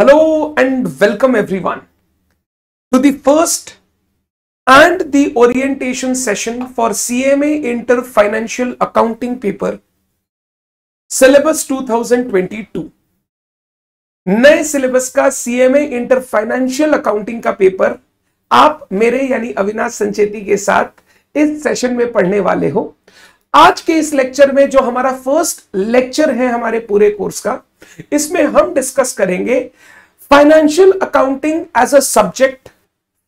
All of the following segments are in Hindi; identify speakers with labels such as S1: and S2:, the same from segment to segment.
S1: Hello and welcome everyone to the first and the orientation session for CMA Inter Financial Accounting paper, syllabus 2022 नए सिलेबस का सीएमए इंटर फाइनेंशियल अकाउंटिंग का पेपर आप मेरे यानी अविनाश संचेती के साथ इस सेशन में पढ़ने वाले हो। आज के इस लेक्चर में जो हमारा फ़र्स्ट लेक्चर है हमारे पूरे कोर्स का, इसमें हम डिस्कस करेंगे financial accounting as a subject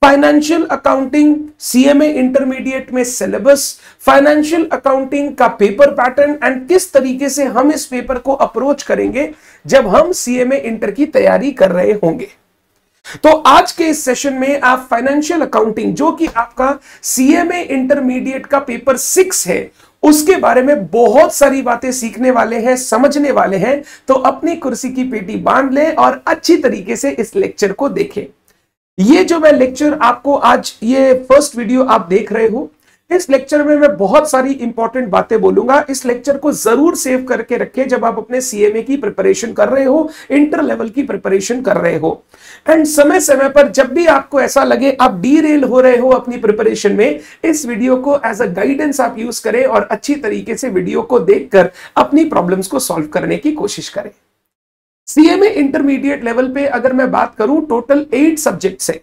S1: financial accounting CMA intermediate में सिलेबस फाइनेंशियल अकाउंटिंग का पेपर पैटर्न एंड किस तरीके से हम इस पेपर को अप्रोच करेंगे जब हम सीएमए इंटर की तैयारी कर रहे होंगे? तो आज के इस सेशन में आप फाइनेंशियल अकाउंटिंग जो कि आपका सीएमए इंटरमीडिएट का पेपर सिक्स है उसके बारे में बहुत सारी बातें सीखने वाले हैं, समझने वाले हैं तो अपनी कुर्सी की पेटी बाँध लें और अच्छी तरीके से इस लेक्चर को देखें। ये जो मैं लेक्चर आपको आज, ये फ़र्स्ट वीडियो आप देख रहे हो इस लेक्चर में मैं बहुत सारी इंपॉर्टेंट बातें बोलूँगा। इस लेक्चर को ज़रूर सेव करके रखें जब आप अपने सीएमए की प्रिपरेशन कर रहे हो इंटर लेवल की प्रिपरेशन कर रहे हो। एंड समय समय पर जब भी आपको ऐसा लगे आप डी रेल हो रहे हो अपनी प्रिपरेशन में, इस वीडियो को एज अ गाइडेंस आप यूज़ करें और अच्छी तरीके से वीडियो को देखकर अपनी प्रॉब्लम्स को सॉल्व करने की कोशिश करें। सीएमए इंटरमीडिएट लेवल पे अगर मैं बात करूँ टोटल एट सब्जेक्ट्स है।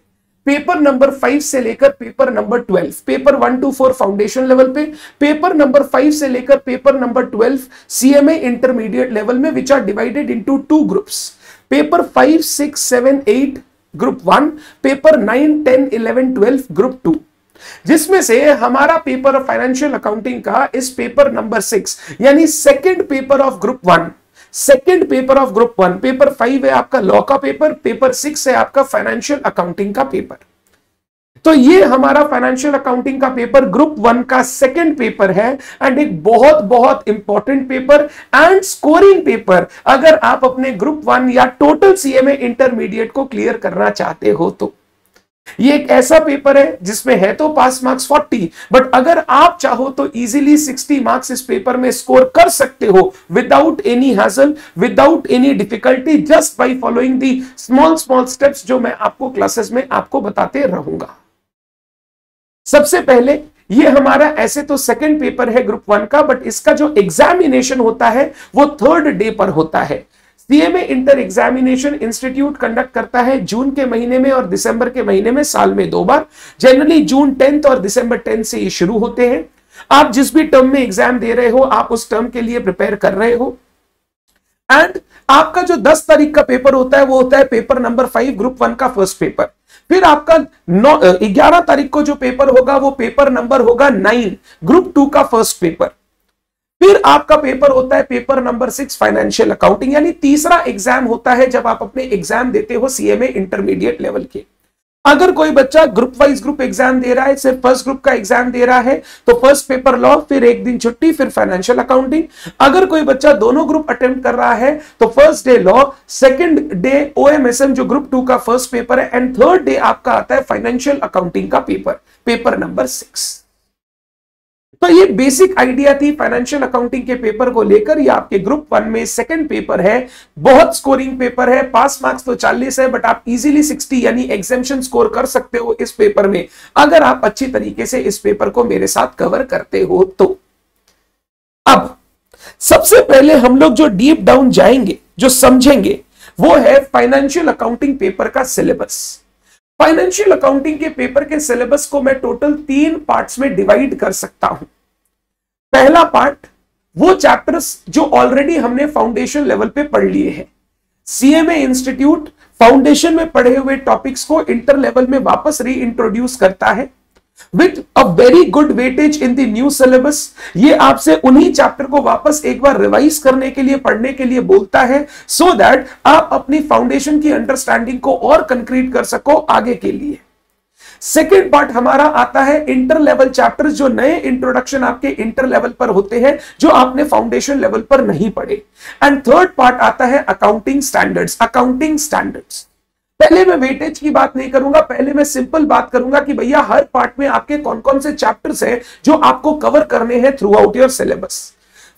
S1: पेपर नंबर फाइव से लेकर paper number twelve paper one two four foundation level पे, पेपर नंबर फाइव से लेकर paper number twelve CMA intermediate level में which are divided into two groups paper five six seven eight group one paper nine ten eleven twelve group two जिसमें से हमारा पेपर ऑफ़ फाइनेंशियल अकाउंटिंग का इस पेपर नंबर सिक्स यानी second paper of group one second paper of group one paper five है आपका लॉ का पेपर पेपर सिक्स है आपका फाइनेंशियल अकाउंटिंग का पेपर तो ये हमारा फाइनेंशियल अकाउंटिंग का पेपर ग्रुप वन का सेकंड पेपर है एंड एक बहुत बहुत important paper and scoring paper अगर आप अपने ग्रुप वन या टोटल सीएमए इंटरमीडिएट को क्लियर करना चाहते हो तो। ये एक ऐसा पेपर है जिसमें है तो पास मार्क्स 40 बट अगर आप चाहो तो इजीली 60 मार्क्स इस पेपर में स्कोर कर सकते हो without any hassle without any difficulty just by following the small small steps जो मैं आपको क्लासेस में आपको बताते रहूँगा। सबसे पहले, ये हमारा ऐसे तो सेकंड पेपर है ग्रुप वन का बट इसका जो एग्जामिनेशन होता है, वो थर्ड डे पर होता है। CMA inter examination institute conduct करता है जून के महीने में और दिसंबर के महीने में, साल में दो बार। जनरली जून टेंथ और दिसंबर टेंथ से ये शुरू होते हैं। आप जिस भी टर्म में एग्ज़ाम दे रहे हो, आप उस टर्म के लिए प्रिपेयर कर रहे हो। एंड आपका जो 10 तारीख का पेपर होता है, वो होता है paper number five group one का फ़र्स्ट पेपर फिर आपका नौ ग्यारह तारीख को जो पेपर होगा, वो पेपर नंबर होगा नाइन ग्रुप टू का फ़र्स्ट पेपर फिर आपका पेपर होता है paper number six financial accounting यानी तीसरा एग्ज़ाम होता है जब आप अपने एग्ज़ाम देते हो सीएमए इंटरमीडिएट लेवल के। अगर कोई बच्चा ग्रुप वाइज ग्रुप एग्ज़ाम दे रहा है, सिर्फ़ फ़र्स्ट ग्रुप का एग्ज़ाम दे रहा है तो फ़र्स्ट पेपर लॉ फिर एक दिन छुट्टी, फिर फाइनेंशियल अकाउंटिंग अगर कोई बच्चा दोनों ग्रुप अटेम्प्ट कर रहा है तो first day law second day OMSM जो ग्रुप टू का फ़र्स्ट पेपर है एंड थर्ड डे आपका आता है फाइनेंशियल अकाउंटिंग का पेपर पेपर नंबर सिक्स तो ये बेसिक आइडिया थी फाइनेंशियल अकाउंटिंग के पेपर को लेकर, ये आपके ग्रुप वन में सेकंड पेपर है। बहुत स्कोरिंग पेपर है पास मार्क्स तो 40 है बट आप इजीली 60 यानी एग्जामेशन स्कोर कर सकते हो इस पेपर में। अगर आप अच्छी तरीके से इस पेपर को मेरे साथ कवर करते हो तो। अब, सबसे पहले हम लोग जो डीप डाउन जाएँगे, जो समझेंगे, वो है फाइनेंशियल अकाउंटिंग पेपर का सिलेबस फाइनेंशियल अकाउंटिंग के पेपर के सिलेबस को मैं टोटल तीन पार्ट्स में डिवाइड कर सकता हूँ। पहला पार्ट वो चैप्टर्स जो ऑलरेडी हमने फाउंडेशन लेवल पे पढ़ लिए हैं। सीएमए इंस्टीट्यूट फाउंडेशन में पढ़े हुए टॉपिक्स को इंटर लेवल में वापस री इंट्रोड्यूस करता है। With a very good weightage in the new syllabus ये आपसे उन्हीं चैप्टर को वापस एक बार रिवाइज करने के लिए, पढ़ने के लिए बोलता है सो so दैट आप अपनी फाउंडेशन की अंडरस्टैंडिंग को और कंक्रीट कर सको आगे के लिए। सेकेंड पार्ट हमारा आता है इंटर लेवल चैप्टर्स जो नए इंट्रोडक्शन आपके इंटर लेवल पर होते हैं, जो आपने फाउंडेशन लेवल पर नहीं पढ़े। एंड थर्ड पार्ट आता है अकाउंटिंग स्टैंडर्ड्स अकाउंटिंग स्टैंडर्ड्स पहले मैं वेटेज की बात नहीं करूँगा, पहले मैं सिंपल बात करूँगा कि भैया हर पार्ट में आपके कौन कौन से चैप्टर्स है जो आपको कवर करने हैं throughout your syllabus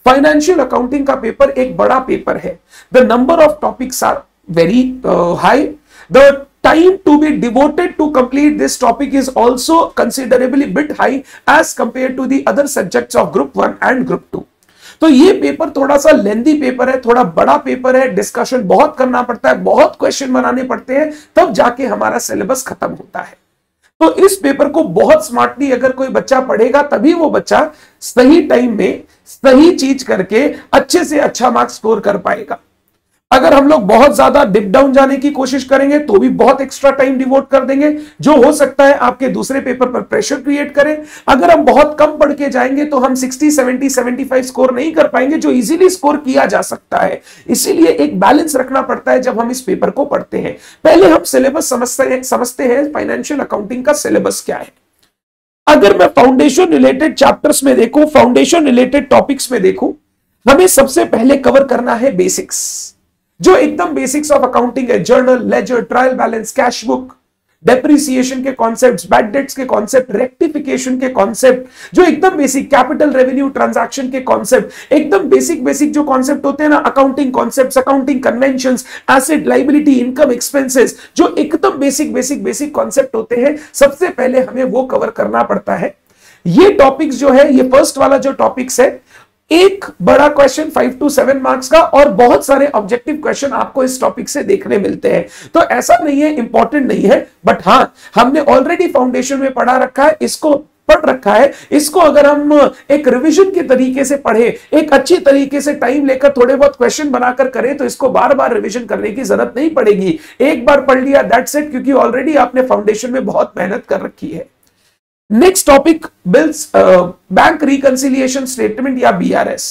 S1: financial accounting का पेपर एक बड़ा पेपर है. The number of topics are very high the time to be devoted to complete this topic is also considerably bit high as compare to the other subject of group one and group two तो ये पेपर थोड़ा सा लेंदी पेपर है, थोड़ा बड़ा पेपर है डिस्कशन बहुत करना पड़ता है, बहुत क्वेश्चन बनाने पड़ते हैं, तब जाके हमारा सिलेबस खत्म होता है। तो इस पेपर को बहुत स्मार्टली अगर कोई बच्चा पढ़ेगा, तभी वो बच्चा सही टाइम में सही चीज़ करके अच्छे से अच्छा मार्क्स स्कोर कर पाएगा। अगर हम लोग बहुत ज़्यादा डिप डाउन जाने की कोशिश करेंगे तो भी बहुत एक्स्ट्रा टाइम डिवोट कर देंगे। जो हो सकता है, आपके दूसरे पेपर पर प्रेशर क्रिएट करें। अगर हम बहुत कम पढ़ के जाएँगे तो हम 60 70 75 स्कोर नहीं कर पाएँगे, जो इजीली स्कोर किया जा सकता है। इसीलिए एक बैलेंस रखना पड़ता है जब हम इस पेपर को पढ़ते हैं। पहले हम सिलेबस समझते हैं समझते हैं फाइनेंशियल अकाउंटिंग का सिलेबस क्या है। अगर मैं फाउंडेशन रिलेटेड चैप्टर्स में देखूँ फाउंडेशन रिलेटेड टॉपिक्स में देखूँ, हमें सबसे पहले कवर करना है बेसिक्स जो एकदम बेसिक्स ऑफ़ अकाउंटिंग है journal ledger trial balance cash book depreciation के कॉन्सेप्ट्स बैड डेट्स के कॉन्सेप्ट रेक्टिफिकेशन के कॉन्सेप्ट जो एकदम बेसिक कैपिटल रेवेन्यू ट्रांजैक्शन के कॉन्सेप्ट एकदम बेसिक बेसिक जो कॉन्सेप्ट होते हैं ना accounting concept accounting convention asset liability income expenses जो एकदम बेसिक बेसिक बेसिक कॉन्सेप्ट होते हैं, सबसे पहले हमें वो कवर करना पड़ता है। ये टॉपिक्स जो है, ये फ़र्स्ट वाला जो टॉपिक्स है एक बड़ा question five to seven marks का और बहुत सारे ऑब्जेक्टिव क्वेश्चन आपको इस टॉपिक से देखने मिलते हैं। तो ऐसा नहीं है इंपॉर्टेंट नहीं है बट हाँ हमने ऑलरेडी फाउंडेशन में पढ़ा रखा है, इसको पढ़ रखा है। इसको अगर हम एक रिवीजन के तरीके से पढ़े, एक अच्छी तरीके से टाइम लेकर थोड़े बहुत क्वेश्चन बनाकर करें तो इसको बार बार रिवीजन करने की ज़रूरत नहीं पड़ेगी। एक बार पढ़ लिया दैट्स इट क्योंकि ऑलरेडी आपने फाउंडेशन में बहुत मेहनत कर रखी है। Next topic bills bank reconciliation statement या BRS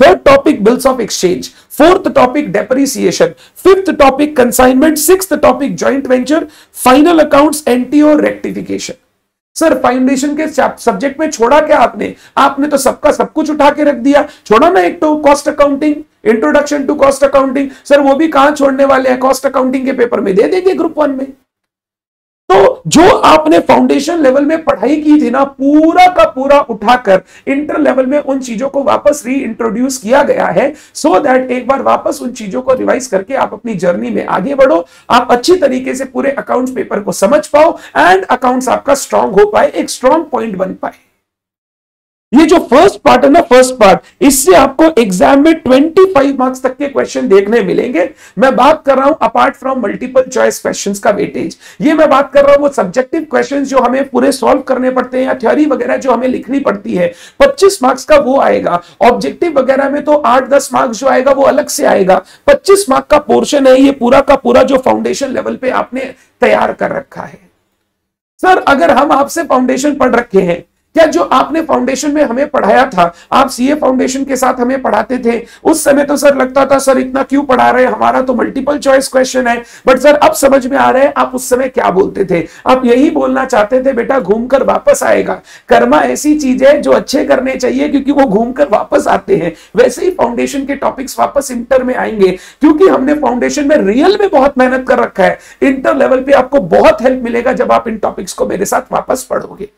S1: third topic bills of exchange fourth topic depreciation fifth topic consignment six topic joint venture final accounts एंटीओ rectification sir foundation के सब्जेक्ट में छोड़ा क्या आपने? आपने तो सबका सब कुछ उठा के रख दिया। छोड़ा ना एक तो cost accounting introduction to cost accounting sir वो भी कहाँ छोड़ने वाले हैं? कॉस्ट अकाउंटिंग के पेपर में दे देंगे ग्रुप वन में। तो जो आपने फाउंडेशन लेवल में पढ़ाई की थी ना, पूरा का पूरा उठाकर इंटर लेवल में उन चीज़ों को वापस री इंट्रोड्यूस किया गया है सो so दैट एक बार वापस उन चीज़ों को रिवाइज करके आप अपनी जर्नी में आगे बढ़ो, आप अच्छी तरीके से पूरे अकाउंट्स पेपर को समझ पाओ एंड अकाउंट्स आपका स्ट्रांग हो पाए, एक स्ट्रांग पॉइंट बन पाए। ये जो फ़र्स्ट पार्ट है ना फ़र्स्ट पार्ट इससे आपको एग्ज़ाम में 25 मार्क्स तक के क्वेश्चन देखने मिलेंगे। मैं बात कर रहा हूँ apart from multiple choice questions का वेटेज ये मैं बात कर रहा हूँ वो सब्जेक्टिव क्वेश्चंस जो हमें पूरे सॉल्व करने पड़ते हैं या थ्योरी वगैरह जो हमें लिखनी पड़ती है 25 मार्क्स का वो आएगा। ऑब्जेक्टिव वगैरह में तो आठ दस मार्क्स जो आएगा वो अलग से आएगा। पच्चीस मार्क का पोर्शन है, ये पूरा का पूरा जो फाउंडेशन लेवल पे आपने तैयार कर रखा है। सर, अगर हम आपसे फाउंडेशन पढ़ रखे हैं क्या जो आपने फाउंडेशन में हमें पढ़ाया था, आप सीए फाउंडेशन के साथ हमें पढ़ाते थे, उस समय तो सर लगता था, सर, इतना क्यों पढ़ा रहे हमारा तो मल्टीपल चॉइस क्वेश्चन है। बट सर, अब समझ में आ रहे हैं, आप उस समय क्या बोलते थे? आप यही बोलना चाहते थे, बेटा, घूमकर वापस आएगा। कर्मा ऐसी चीज़ है जो अच्छे करने चाहिए, क्योंकि वो घूमकर वापस आते हैं। वैसे ही फाउंडेशन के टॉपिक्स वापस इंटर में आएँगे, क्योंकि हमने फाउंडेशन में रियल में बहुत मेहनत कर रखा है। इंटर लेवल पे आपको बहुत हेल्प मिलेगा जब आप इन टॉपिक्स को मेरे साथ वापस पढ़ोगे।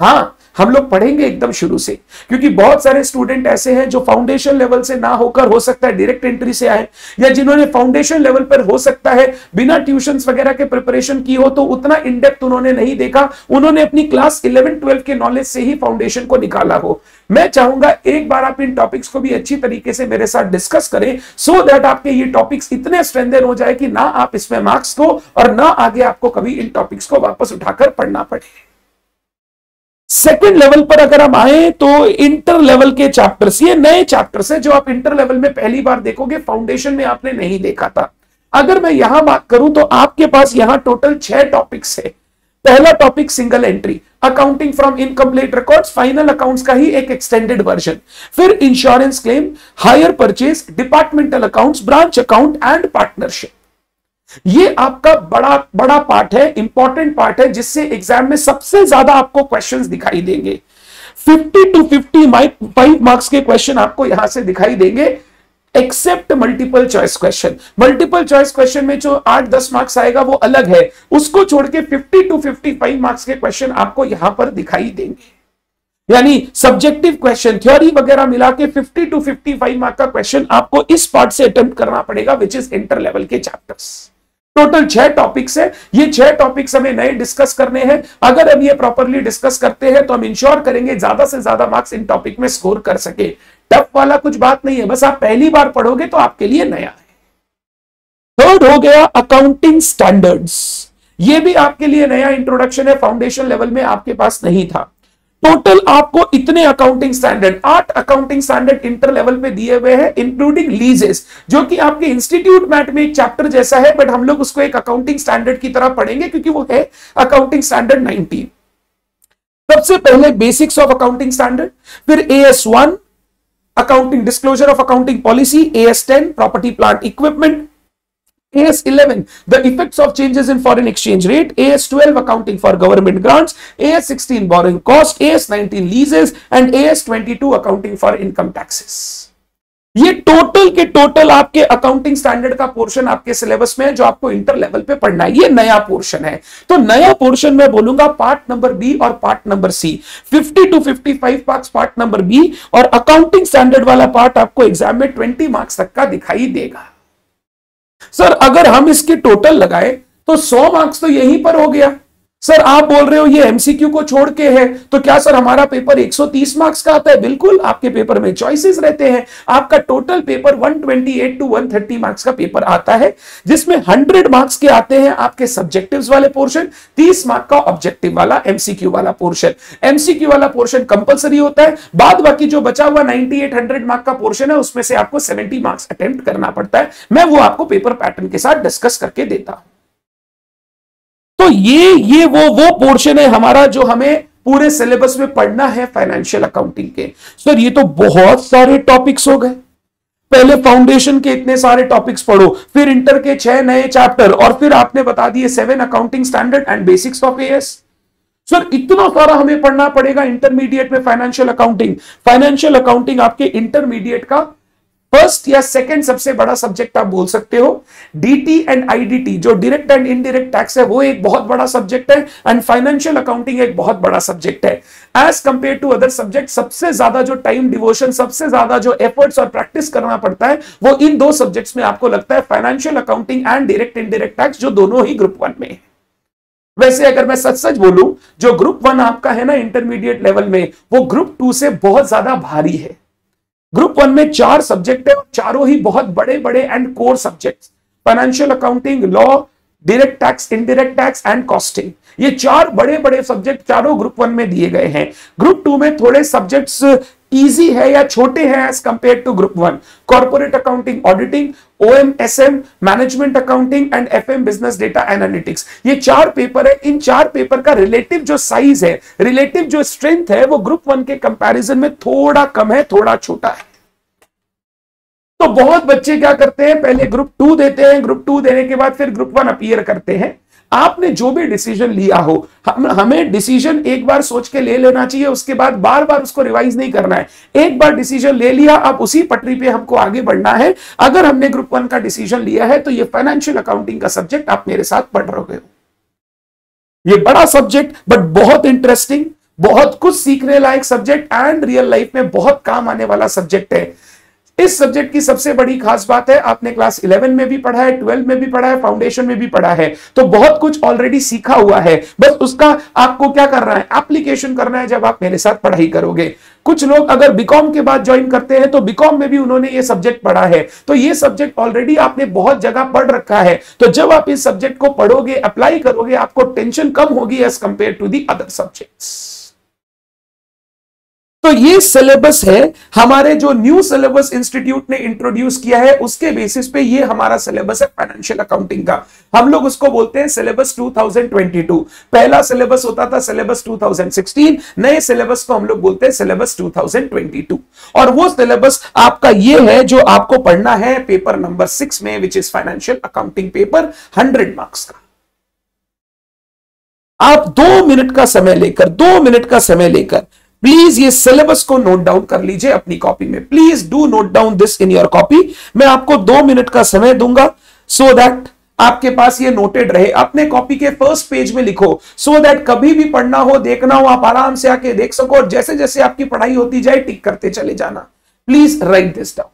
S1: हाँ हम लोग पढ़ेंगे एकदम शुरू से। क्योंकि बहुत सारे स्टूडेंट ऐसे हैं जो फाउंडेशन लेवल से ना होकर हो सकता है डायरेक्ट एंट्री से आए, या जिन्होंने फाउंडेशन लेवल पर हो सकता है, बिना ट्यूशन वगैरह के प्रिपरेशन की हो तो उतना इनडेप्थ उन्होंने नहीं देखा। उन्होंने अपनी क्लास इलेवन ट्वेल्व के नॉलेज से ही फाउंडेशन को निकाला हो। मैं चाहूँगा एक बार आप इन टॉपिक्स को भी अच्छी तरीके से मेरे साथ डिस्कस करें सो so दैट आपके ये टॉपिक्स इतने स्ट्रेंथन हो जाए कि ना आप इसमें मार्क्स को और ना आगे आपको कभी इन टॉपिक्स को वापस उठाकर पढ़ना पड़े। सेकेंड लेवल पर अगर हम आए तो इंटर लेवल के चैप्टर्स ये नए चैप्टर्स है जो आप इंटर लेवल में पहली बार देखोगे फाउंडेशन में आपने नहीं देखा था। अगर मैं यहाँ बात करूँ तो आपके पास यहाँ टोटल छह टॉपिक्स है। पहला topic single entry accounting from incomplete records final accounts का ही एक एक्सटेंडेड वर्जन फिर insurance claim hire purchase departmental accounts branch account and partnership ये आपका बड़ा बड़ा पार्ट है इंपॉर्टेंट पार्ट है, जिससे एग्ज़ाम में सबसे ज़्यादा आपको क्वेश्चंस दिखाई देंगे। 50 टू 55 मार्क्स के क्वेश्चन आपको यहाँ से दिखाई देंगे। Except multiple choice question multiple choice question में जो आठ, दस मार्क्स आएगा, वो अलग है। उसको छोड़ के 50 टू 55 मार्क्स के क्वेश्चन आपको यहाँ पर दिखाई देंगे। यानी सब्जेक्टिव क्वेश्चन थ्योरी वगैरह मिला के 50 टू 55 मार्क का क्वेश्चन आपको इस पार्ट से अटेम्प्ट करना पड़ेगा विच इज़ इंटर लेवल के चैप्टर्स टोटल छह टॉपिक्स है। ये छह टॉपिक्स हमें नए डिस्कस करने हैं। अगर हम ये प्रॉपरली डिस्कस करते हैं तो हम इंश्योर करेंगे ज़्यादा से ज़्यादा मार्क्स इन टॉपिक में स्कोर कर सके। टफ वाला कुछ बात नहीं है, बस आप पहली बार पढ़ोगे तो आपके लिए नया है। थर्ड हो गया अकाउंटिंग स्टैंडर्ड्स ये भी आपके लिए नया इंट्रोडक्शन है। फाउंडेशन लेवल में आपके पास नहीं था। टोटल आपको इतने अकाउंटिंग स्टैंडर्ड आठ अकाउंटिंग स्टैंडर्ड इंटर लेवल पे दिए हुए हैं इंक्लूडिंग लीजेस जो कि आपके इंस्टीट्यूट मैट में एक चैप्टर जैसा है बट हम लोग उसको एक अकाउंटिंग स्टैंडर्ड की तरह पढ़ेंगे क्योंकि वो है अकाउंटिंग स्टैंडर्ड 19 सबसे पहले बेसिक्स ऑफ़ अकाउंटिंग स्टैंडर्ड फिर A S one accounting disclosure of accounting policy A S ten property plant equipment AS11, the effects of changes in foreign exchange rate, AS12, accounting for government grants, AS16, borrowing cost, AS19, leases, and AS22, accounting for income taxes. ये टोटल के टोटल आपके अकाउंटिंग स्टैंडर्ड का पोर्शन आपके सिलेबस में है जो आपको इंटर लेवल पे पढ़ना है। ये नया पोर्शन है। तो नया पोर्शन में बोलूँगा पार्ट नंबर बी और part number C 50 to 55 marks part number B और अकाउंटिंग स्टैंडर्ड वाला पार्ट आपको एग्ज़ाम में 20 मार्क्स तक का दिखाई देगा। सर अगर हम इसके टोटल लगाए तो 100 मार्क्स तो यहीं पर हो गया। सर आप बोल रहे हो ये एमसीक्यू को छोड़ के है तो क्या सर हमारा पेपर 130 मार्क्स का आता है? बिल्कुल, आपके पेपर में चॉइसेस रहते हैं। आपका टोटल पेपर 128 टू 130 मार्क्स का पेपर आता है, जिसमें 100 मार्क्स के आते हैं आपके सब्जेक्टिव्स वाले पोर्शन 30 मार्क का ऑब्जेक्टिव वाला एमसीक्यू वाला पोर्शन एमसीक्यू वाला पोर्शन कंपलसरी होता है, बाद बाकी जो बचा हुआ नाइनटी हंड्रेड मार्क का पोर्शन है, उसमें से आपको सेवेंटी मार्क्स अटेम्प्ट करना पड़ता है। मैं वो आपको पेपर पैटर्न के साथ डिस्कस करके देता हूँ। तो ये ये वो वो पोर्शन है हमारा जो हमें पूरे सिलेबस में पढ़ना है फाइनेंशियल अकाउंटिंग के। सर ये तो बहुत सारे टॉपिक्स हो गए। पहले फाउंडेशन के इतने सारे टॉपिक्स पढ़ो, फिर इंटर के छह नए चैप्टर और फिर आपने बता दिए seven accounting standard and basics of AS sir इतना सारा हमें पढ़ना पड़ेगा इंटरमीडिएट में फाइनेंशियल अकाउंटिंग फाइनेंशियल अकाउंटिंग आपके इंटरमीडिएट का फ़र्स्ट या सेकंड सबसे बड़ा सब्जेक्ट आप बोल सकते हो। डीटी एंड आईडीटी जो डायरेक्ट एंड इनडायरेक्ट टैक्स है, वो एक बहुत बड़ा सब्जेक्ट है एंड फाइनेंशियल अकाउंटिंग एक बहुत बड़ा सब्जेक्ट है। As compare to other subject सबसे ज़्यादा जो टाइम डिवोशन सबसे ज़्यादा जो एफर्ट्स और प्रैक्टिस करना पड़ता है, वो इन दो सब्जेक्ट्स में आपको लगता है financial accounting and direct indirect tax जो दोनों ही ग्रुप वन में है। वैसे अगर मैं सच सच बोलूँ, जो ग्रुप वन आपका है ना इंटरमीडिएट लेवल में, वो ग्रुप टू से बहुत ज़्यादा भारी है। ग्रुप वन में चार सब्जेक्ट है और चारों ही बहुत बड़े बड़े and core subject financial accounting law direct tax indirect tax and costing ये चार बड़े बड़े सब्जेक्ट चारों ग्रुप वन में दिए गए हैं। ग्रुप टू में थोड़े सब्जेक्ट्स इजी है या छोटे हैं as compare to group one corporate accounting auditing M management accounting and F M business data analytics ये चार पेपर है। इन चार पेपर का रिलेटिव जो साइज़ है रिलेटिव जो स्ट्रेंथ है, वो ग्रुप वन के कंपैरिजन में थोड़ा कम है, थोड़ा छोटा है। तो बहुत बच्चे क्या करते हैं? पहले ग्रुप टू देते हैं। ग्रुप टू देने के बाद फिर ग्रुप वन अपीयर करते हैं। आपने जो भी डिसीज़न लिया हो, हम, हमें डिसीज़न एक बार सोच के ले लेना चाहिए, उसके बाद बार बार उसको रिवाइज नहीं करना है। एक बार डिसीज़न ले लिया, अब उसी पटरी पे हमको आगे बढ़ना है। अगर हमने ग्रुप वन का डिसीज़न लिया है तो ये फाइनेंशियल अकाउंटिंग का सब्जेक्ट आप मेरे साथ पढ़ रहे हो। ये बड़ा सब्जेक्ट बट बहुत इंटरेस्टिंग बहुत कुछ सीखने लायक सब्जेक्ट एंड रियल लाइफ में बहुत काम आने वाला सब्जेक्ट है। इस सब्जेक्ट की सबसे बड़ी खास बात है, आपने क्लास 11 में भी पढ़ा है 12 में भी पढ़ा है फाउंडेशन में भी पढ़ा है। तो बहुत कुछ ऑलरेडी सीखा हुआ है। बस उसका आपको क्या करना है? एप्लीकेशन करना है जब आप मेरे साथ पढ़ाई करोगे। कुछ लोग अगर बीकॉम के बाद ज्वाइन करते हैं तो बीकॉम में भी उन्होंने ये सब्जेक्ट पढ़ा है। तो ये सब्जेक्ट ऑलरेडी आपने बहुत जगह पढ़ रखा है। तो जब आप इस सब्जेक्ट को पढ़ोगे अप्लाई करोगे, आपको टेंशन कम होगी as compare to the other subjects तो ये सिलेबस है, हमारे जो न्यू सिलेबस इंस्टीट्यूट ने इंट्रोड्यूस किया है, उसके बेसिस पे ये हमारा सिलेबस है फाइनेंशियल अकाउंटिंग का। हम लोग उसको बोलते हैं सिलेबस 2022 पहला सिलेबस होता था सिलेबस 2016 नए सिलेबस को हम लोग बोलते हैं सिलेबस 2022 और वो सिलेबस आपका ये है, जो आपको पढ़ना है पेपर नंबर सिक्स में which is financial accounting paper hundred marks का। आप दो मिनट का समय लेकर, दो मिनट का समय लेकर प्लीज़ ये सिलेबस को नोट डाउन कर लीजिए अपनी कॉपी में। Please do note down this in your copy मैं आपको दो मिनट का समय दूँगा सो so दैट आपके पास ये नोटेड रहे। अपने कॉपी के फ़र्स्ट पेज में लिखो सो so दैट कभी भी पढ़ना हो, देखना हो, आप आराम से आके देख सको और जैसे जैसे आपकी पढ़ाई होती जाए टिक करते चले जाना। Please write this down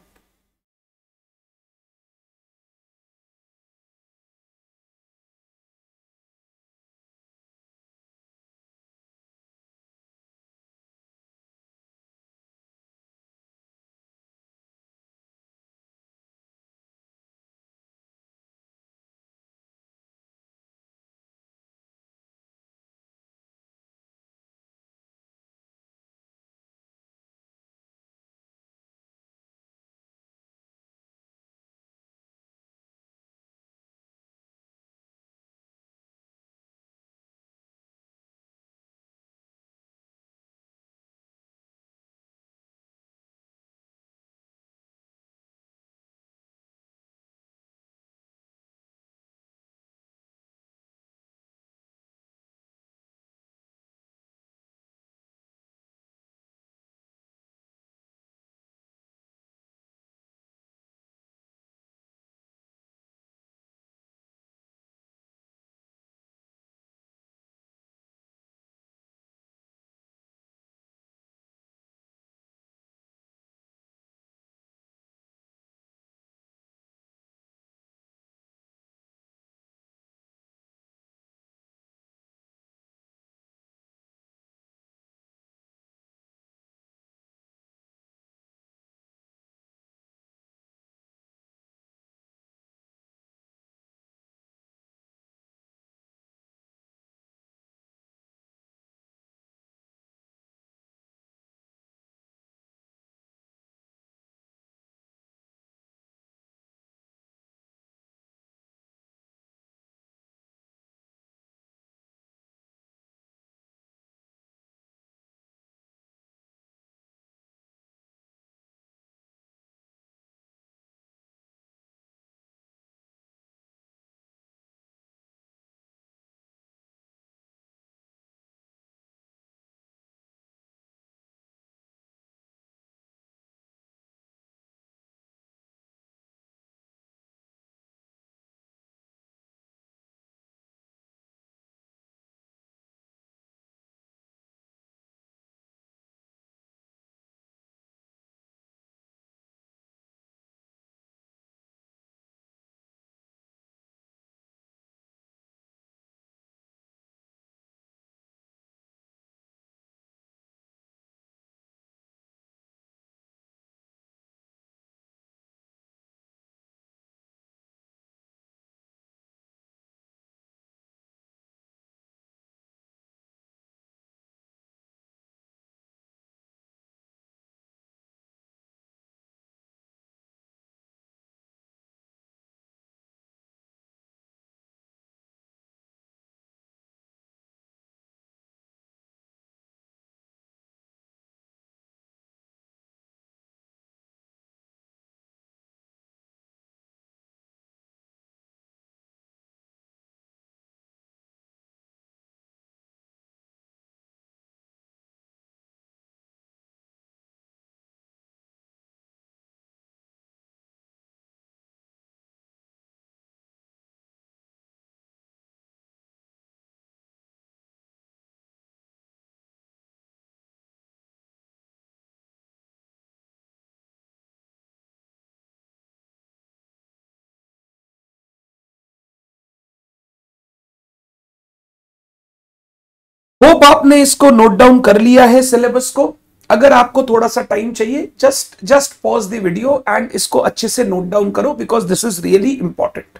S1: hope आपने इसको नोट डाउन कर लिया है सिलेबस को। अगर आपको थोड़ा सा टाइम चाहिए just just pause the video and इसको अच्छे से नोट डाउन करो because this is really important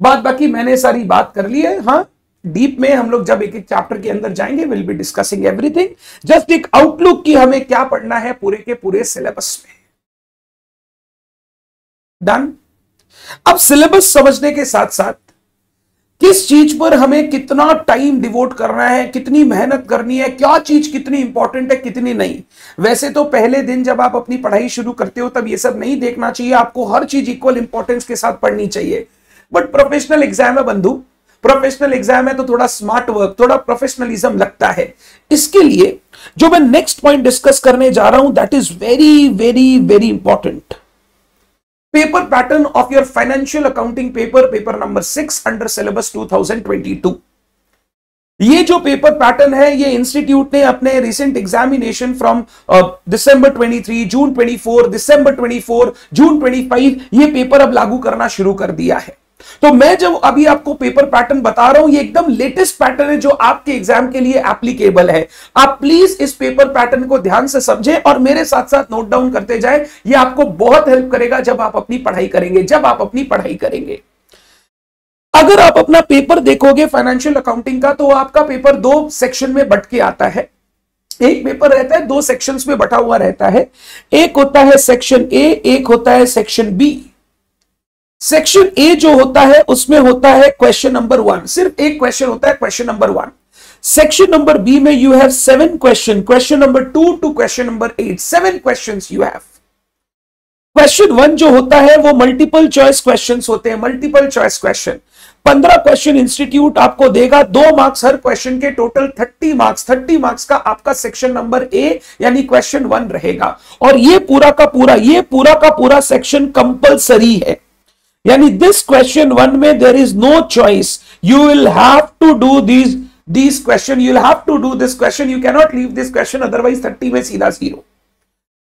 S1: बात बाकी, मैंने सारी बात कर ली है। हाँ डीप में हम लोग जब एक एक चैप्टर के अंदर जाएँगे will be discussing everything just एक आउटलुक की हमें क्या पढ़ना है पूरे के पूरे सिलेबस में। डन अब सिलेबस समझने के साथ साथ किस चीज़ पर हमें कितना टाइम डिवोट करना है, कितनी मेहनत करनी है, क्या चीज़ कितनी इंपॉर्टेंट है, कितनी नहीं। वैसे तो पहले दिन जब आप अपनी पढ़ाई शुरू करते हो, तब ये सब नहीं देखना चाहिए। आपको हर चीज़ इक्वल इंपॉर्टेंस के साथ पढ़नी चाहिए। बट प्रोफेशनल एग्ज़ाम है बंधु। प्रोफेशनल एग्ज़ाम है तो थोड़ा स्मार्ट वर्क थोड़ा प्रोफेशनलिज्म लगता है। इसके लिए जो मैं नेक्स्ट पॉइंट डिस्कस करने जा रहा हूँ that is very very very important paper pattern of your financial accounting paper paper number six under syllabus 2022 ये जो पेपर पैटर्न है, ये इंस्टीट्यूट ने अपने recent examination from December 23 June 24 December 24 June 25 ये पेपर अब लागू करना शुरू कर दिया है। तो मैं जब अभी आपको पेपर पैटर्न बता रहा हूँ, ये एकदम लेटेस्ट पैटर्न है जो आपके एग्ज़ाम के लिए एप्लीकेबल है। आप प्लीज़ इस पेपर पैटर्न को ध्यान से समझें और मेरे साथ साथ नोट डाउन करते जाए। ये आपको बहुत हेल्प करेगा जब आप अपनी पढ़ाई करेंगे, जब आप अपनी पढ़ाई करेंगे। अगर आप अपना पेपर देखोगे फाइनेंशियल अकाउंटिंग का तो आपका पेपर दो सेक्शन में बट के आता है। एक पेपर रहता है, दो सेक्शंस में बटा हुआ रहता है। एक होता है सेक्शन ए एक होता है सेक्शन बी सेक्शन ए जो होता है, उसमें होता है क्वेश्चन नंबर वन सिर्फ़ एक क्वेश्चन होता है question number one section number B में you have seven question question number two to question number eight seven question you have question one जो होता है, वो मल्टीपल चॉइस क्वेश्चन होते हैं मल्टीपल चॉइस क्वेश्चन पंद्रह क्वेश्चन इंस्टीट्यूट आपको देगा, दो मार्क्स हर क्वेश्चन के total thirty marks thirty marks का आपका सेक्शन नंबर ए यानी क्वेश्चन वन रहेगा. और ये पूरा का पूरा, ये पूरा का पूरा सेक्शन कंपलसरी है. यानी दिस क्वेश्चन वन में there is no choice you will have to do these these question you will have to do this question you cannot leave this question otherwise thirty में सीधा zero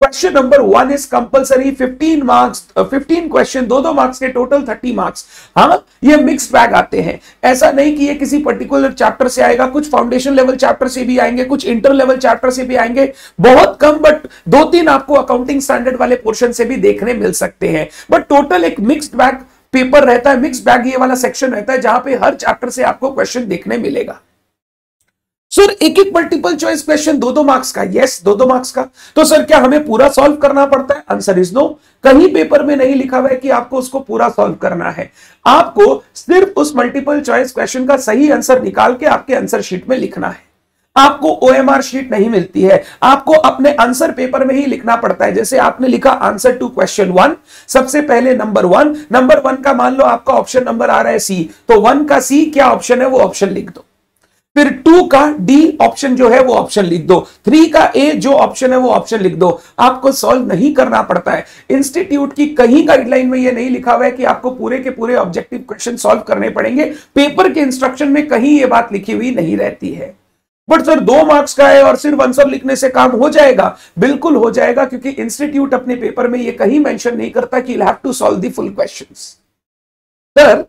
S1: Question number one is compulsory 15 marks 15 question दो दो मार्क्स के टोटल 30 मार्क्स हाँ ये मिक्स बैग आते हैं। ऐसा नहीं कि ये किसी पर्टिकुलर चैप्टर से आएगा, कुछ फाउंडेशन लेवल चैप्टर से भी आएँगे, कुछ इंटर लेवल चैप्टर से भी आएँगे। बहुत कम बट दो तीन आपको अकाउंटिंग स्टैंडर्ड वाले पोर्शन से भी देखने मिल सकते हैं। बट टोटल एक मिक्सड बैग पेपर रहता है मिक्स बैग ये वाला सेक्शन रहता है, जहाँ पे हर चैप्टर से आपको क्वेश्चन देखने मिलेगा। सर एक एक मल्टीपल चॉइस क्वेश्चन दो दो मार्क्स का। यस दो दो मार्क्स का। तो सर क्या हमें पूरा सॉल्व करना पड़ता है? आंसर इज़ नो कहीं पेपर में नहीं लिखा हुआ है कि आपको उसको पूरा सॉल्व करना है। आपको सिर्फ़ उस मल्टीपल चॉइस क्वेश्चन का सही आंसर निकाल के आपके आंसर शीट में लिखना है। आपको ओएमआर शीट नहीं मिलती है। आपको अपने आंसर पेपर में ही लिखना पड़ता है। जैसे आपने लिखा आंसर टू क्वेश्चन वन सबसे पहले नंबर वन नंबर वन का मान लो आपका ऑप्शन नंबर आ रहा है सी तो वन का सी क्या ऑप्शन है? वो ऑप्शन लिख दो। फिर टू का डी ऑप्शन जो है वो ऑप्शन लिख दो। थ्री का ए जो ऑप्शन है वो ऑप्शन लिख दो। आपको सॉल्व नहीं करना पड़ता है। इंस्टीट्यूट की कहीं गाइडलाइन में ये नहीं लिखा हुआ है कि आपको पूरे के पूरे ऑब्जेक्टिव क्वेश्चन सॉल्व करने पड़ेंगे। पेपर के इंस्ट्रक्शन में कहीं ये बात लिखी हुई नहीं रहती है। बट सर दो मार्क्स का है और सिर्फ़ आंसर लिखने से काम हो जाएगा। बिल्कुल हो जाएगा, क्योंकि इंस्टीट्यूट अपने पेपर में ये कहीं मेंशन नहीं करता कि you have to solve the full questions sir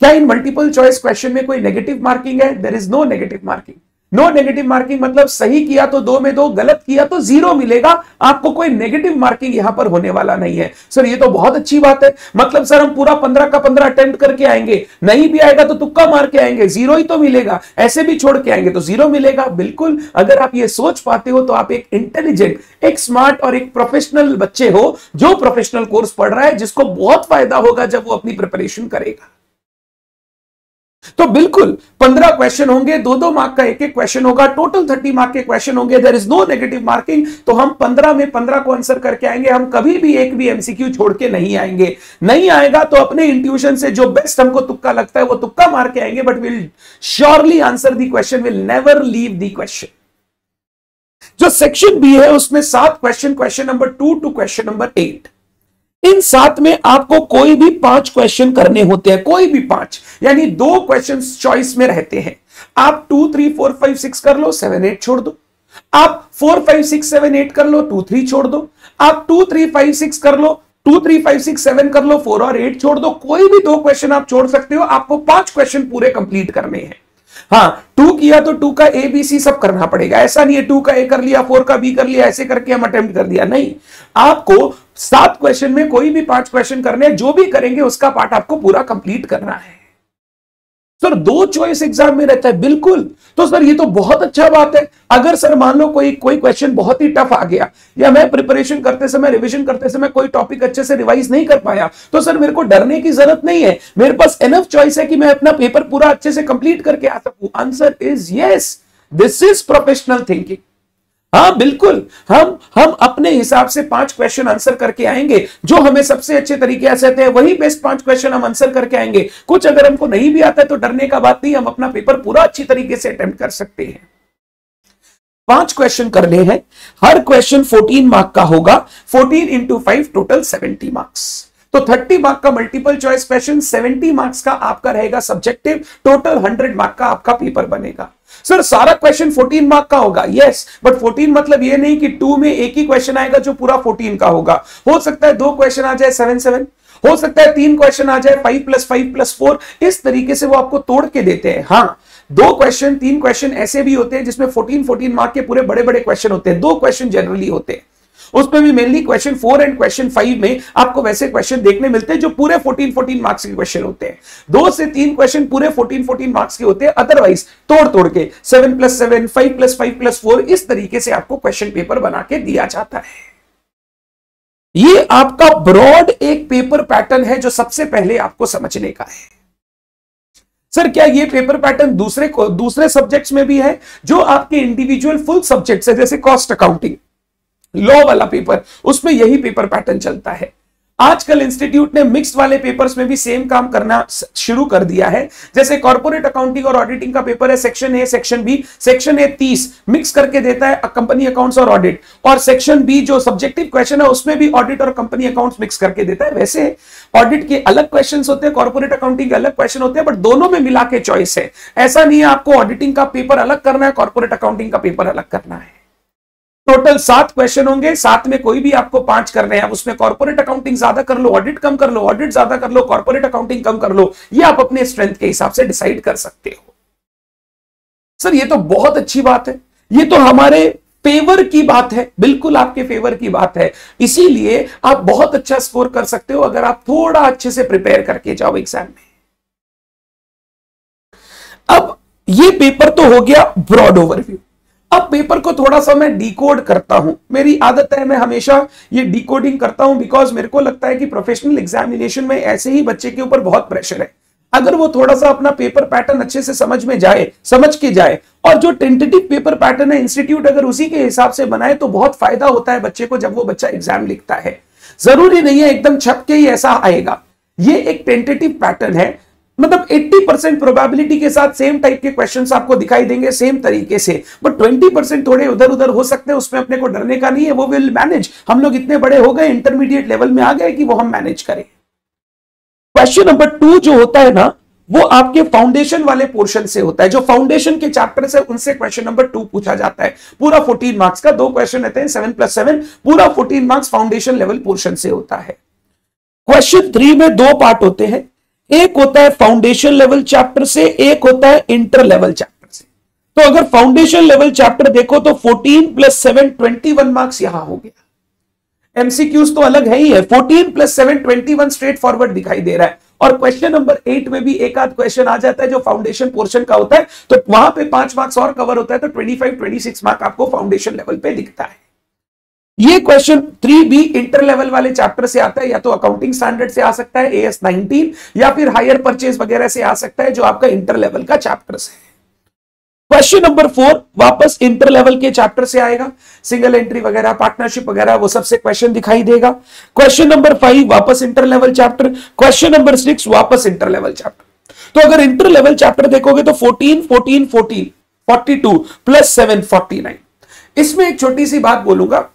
S1: क्या इन मल्टीपल चॉइस क्वेश्चन में कोई नेगेटिव मार्किंग है? There is no negative marking no negative marking मतलब सही किया तो दो में दो, गलत किया तो ज़ीरो मिलेगा। आपको कोई नेगेटिव मार्किंग यहाँ पर होने वाला नहीं है। सर ये तो बहुत अच्छी बात है। मतलब सर हम पूरा पंद्रह का पंद्रह अटेम्प्ट करके आएँगे। नहीं भी आएगा तो तुक्का मार के आएँगे। ज़ीरो ही तो मिलेगा। ऐसे भी छोड़ के आएँगे तो ज़ीरो मिलेगा। बिल्कुल, अगर आप ये सोच पाते हो तो आप एक इंटेलिजेंट एक स्मार्ट और एक प्रोफेशनल बच्चे हो जो प्रोफेशनल कोर्स पढ़ रहा है, जिसको बहुत फ़ायदा होगा जब वो अपनी प्रिपरेशन करेगा। तो बिल्कुल, पंद्रह क्वेश्चन होंगे दो दो मार्क का एक एक क्वेश्चन होगा टोटल थर्टी मार्क के क्वेश्चन होंगे there is no negative marking तो हम पंद्रह में पंद्रह को आंसर करके आएँगे, हम कभी भी एक भी एमसीक्यू छोड़ के नहीं आएँगे। नहीं आएगा तो अपने इंट्यूशन से जो बेस्ट हमको तुक्का लगता है, वो तुक्का मार के आएँगे but will surely answer the question will never leave the question जो सेक्शन बी है, उसमें सात question question number two to question number eight इन सात में आपको कोई भी पाँच क्वेश्चन करने होते हैं, कोई भी पाँच। यानी दो क्वेश्चन चॉइस में रहते हैं। आप two three four five six कर लो सेवन एट छोड़ दो। आप four five six seven eight कर लो टू थ्री छोड़ दो। आप टू थ्री फाइव सिक्स कर लो two three five six seven कर लो फोर और एट छोड़ दो। कोई भी दो क्वेश्चन आप छोड़ सकते हो, आपको पाँच क्वेश्चन पूरे कंप्लीट करने हैं। हाँ टू किया तो टू का ए बी सी सब करना पड़ेगा। ऐसा नहीं है टू का ए कर लिया फोर का बी कर लिया, ऐसे करके हम अटेम्प्ट कर दिया नहीं, आपको सात क्वेश्चन में कोई भी पाँच क्वेश्चन करने जो भी करेंगे, उसका पार्ट आपको पूरा कंप्लीट करना है। सर, दो चॉइस एग्ज़ाम में रहता है, बिल्कुल। तो सर, ये तो बहुत अच्छा बात है। अगर सर, मान लो कोई कोई क्वेश्चन बहुत ही टफ आ गया, या मैं प्रिपरेशन करते समय रिवीजन करते समय कोई टॉपिक अच्छे से रिवाइज नहीं कर पाया तो सर, मेरे को डरने की ज़रूरत नहीं है। मेरे पास एनफ चॉइस है कि मैं अपना पेपर पूरा अच्छे से कंप्लीट करके आ सकूँ। Answer is yes this is professional thinking हाँ बिल्कुल। हम हम अपने हिसाब से पाँच क्वेश्चन आंसर करके आएँगे, जो हमें सबसे अच्छे तरीके से आते हैं, वही बेस्ट पाँच क्वेश्चन हम आंसर करके आएँगे। कुछ अगर हमको नहीं भी आता है तो डरने का बात नहीं, हम अपना पेपर पूरा अच्छी तरीके से अटेम्प्ट कर सकते हैं। पाँच क्वेश्चन करने हैं। हर क्वेश्चन 14 मार्क का होगा। 14 इंटू फाइव टोटल 70 मार्क्स तो 30 मार्क का मल्टीपल चॉइस क्वेश्चन 70 मार्क्स का आपका रहेगा सब्जेक्टिव टोटल 100 मार्क का आपका पेपर बनेगा। सर सारा क्वेश्चन 14 मार्क का होगा। यस बट 14 मतलब ये नहीं कि टू में एक ही क्वेश्चन आएगा जो पूरा 14 का होगा। हो सकता है दो क्वेश्चन आ जाए सेवन सेवन हो सकता है तीन क्वेश्चन आ जाए five plus five plus four इस तरीके से वो आपको तोड़ के देते हैं। हाँ दो क्वेश्चन तीन क्वेश्चन ऐसे भी होते हैं जिसमें 14 14 मार्क के पूरे बड़े बड़े क्वेश्चन होते हैं। दो क्वेश्चन जनरली होते हैं। उसमें भी mainly question four and question five में आपको वैसे क्वेश्चन देखने मिलते हैं, जो पूरे 14 14 मार्क्स के क्वेश्चन होते हैं। दो से तीन क्वेश्चन पूरे 14 14 मार्क्स के होते हैं अदरवाइज़ तोड़ तोड़ के seven plus seven five plus five plus four इस तरीके से आपको क्वेश्चन पेपर बना के दिया जाता है। ये आपका ब्रॉड एक पेपर पैटर्न है, जो सबसे पहले आपको समझने का है। सर, क्या ये पेपर पैटर्न दूसरे दूसरे सब्जेक्ट्स में भी है, जो आपके इंडिविजुअल फुल सब्जेक्ट्स है, जैसे कॉस्ट अकाउंटिंग लॉ वाला पेपर उसमें यही पेपर पैटर्न चलता है। आजकल इंस्टीट्यूट ने मिक्स्ड वाले पेपर्स में भी सेम काम करना शुरू कर दिया है। जैसे कॉर्पोरेट अकाउंटिंग और ऑडिटिंग का पेपर है section A section B section A तीस मिक्स करके देता है कंपनी अकाउंट्स और ऑडिट और सेक्शन बी जो सब्जेक्टिव क्वेश्चन है, उसमें भी ऑडिट और कंपनी अकाउंट्स मिक्स करके देता है, वैसे। ऑडिट के अलग क्वेश्चन होते हैं कॉर्पोरेट अकाउंटिंग के अलग क्वेश्चन होते हैं बट दोनों में मिला के चॉइस है। ऐसा नहीं है आपको ऑडिटिंग का पेपर अलग करना है कॉर्पोरेट अकाउंटिंग का पेपर अलग करना है। टोटल सात क्वेश्चन होंगे। सात में कोई भी आपको पाँच करने हैं उसमें कॉर्पोरेट अकाउंटिंग ज़्यादा कर लो ऑडिट कम कर लो ऑडिट ज़्यादा कर लो कॉर्पोरेट अकाउंटिंग कम कर लो, ये आप अपने स्ट्रेंथ के हिसाब से डिसाइड कर सकते हो। सर, ये तो बहुत अच्छी बात है। ये तो हमारे फेवर की बात है, बिल्कुल आपके फेवर की बात है। इसीलिए आप बहुत अच्छा स्कोर कर सकते हो अगर आप थोड़ा अच्छे से प्रिपेयर करके जाओ एग्ज़ाम में। अब ये पेपर तो हो गया ब्रॉड ओवरव्यू अब पेपर को थोड़ा सा मैं डिकोड करता हूँ। मेरी आदत है, मैं हमेशा ये डिकोडिंग करता हूँ बिकॉज़ मेरे को लगता है कि प्रोफेशनल एग्जामिनेशन में ऐसे ही बच्चे के ऊपर बहुत प्रेशर है। अगर वो थोड़ा सा अपना पेपर पैटर्न अच्छे से समझ में जाए, समझ के जाए, और जो टेंटेटिव पेपर पैटर्न है इंस्टीट्यूट अगर उसी के हिसाब से बनाए तो बहुत फ़ायदा होता है बच्चे को जब वो बच्चा एग्ज़ाम लिखता है। ज़रूरी नहीं है एकदम छप के ही ऐसा आएगा। ये एक टेंटेटिव पैटर्न है मतलब 80 परसेंट प्रोबेबिलिटी के साथ सेम टाइप के क्वेश्चंस आपको दिखाई देंगे सेम तरीके से। बट 20 परसेंट थोड़े उधर उधर हो सकते हैं, उसमें अपने को डरने का नहीं है, वो विल मैनेज हम लोग इतने बड़े हो गए इंटरमीडिएट लेवल में आ गए कि वो हम मैनेज करें। क्वेश्चन नंबर टू जो होता है ना, वो आपके फाउंडेशन वाले पोर्शन से होता है। जो फाउंडेशन के चैप्टर से, उनसे क्वेश्चन नंबर टू पूछा जाता है। पूरा 14 मार्क्स का दो क्वेश्चन रहते हैं सेवन प्लस सेवन पूरा 14 मार्क्स फाउंडेशन लेवल पोर्शन से होता है। क्वेश्चन थ्री में दो पार्ट होते हैं। एक होता है फाउंडेशन लेवल चैप्टर से, एक होता है इंटर लेवल चैप्टर से। तो अगर फाउंडेशन लेवल चैप्टर देखो तो 14 plus seven twenty one marks यहाँ हो गया। एमसीक्यूज तो अलग है ही है। 14 plus seven twenty one straightforward दिखाई दे रहा है। और क्वेश्चन नंबर एट में भी एक आध क्वेश्चन आ जाता है जो फाउंडेशन पोर्शन का होता है। तो वहाँ पे पाँच मार्क्स और कवर होता है तो twenty five twenty six mark आपको फाउंडेशन लेवल पे दिखता है। ये question three B inter level वाले चैप्टर से आता है, या तो अकाउंटिंग स्टैंडर्ड से आ सकता है एएस नाइनटीन या फिर हायर परचेज वगैरह से आ सकता है, जो आपका इंटर लेवल का चैप्टर है। क्वेश्चन नंबर फोर वापस इंटर लेवल के चैप्टर से आएगा। सिंगल एंट्री वगैरह पार्टनरशिप वगैरह, वो सबसे क्वेश्चन दिखाई देगा। क्वेश्चन नंबर फाइव वापस inter level chapter question number six वापस इंटर लेवल चैप्टर तो अगर इंटर लेवल चैप्टर देखोगे तो 14 14 14 42 प्लस 7 49 इसमें एक छोटी सी बात बोलूँगा।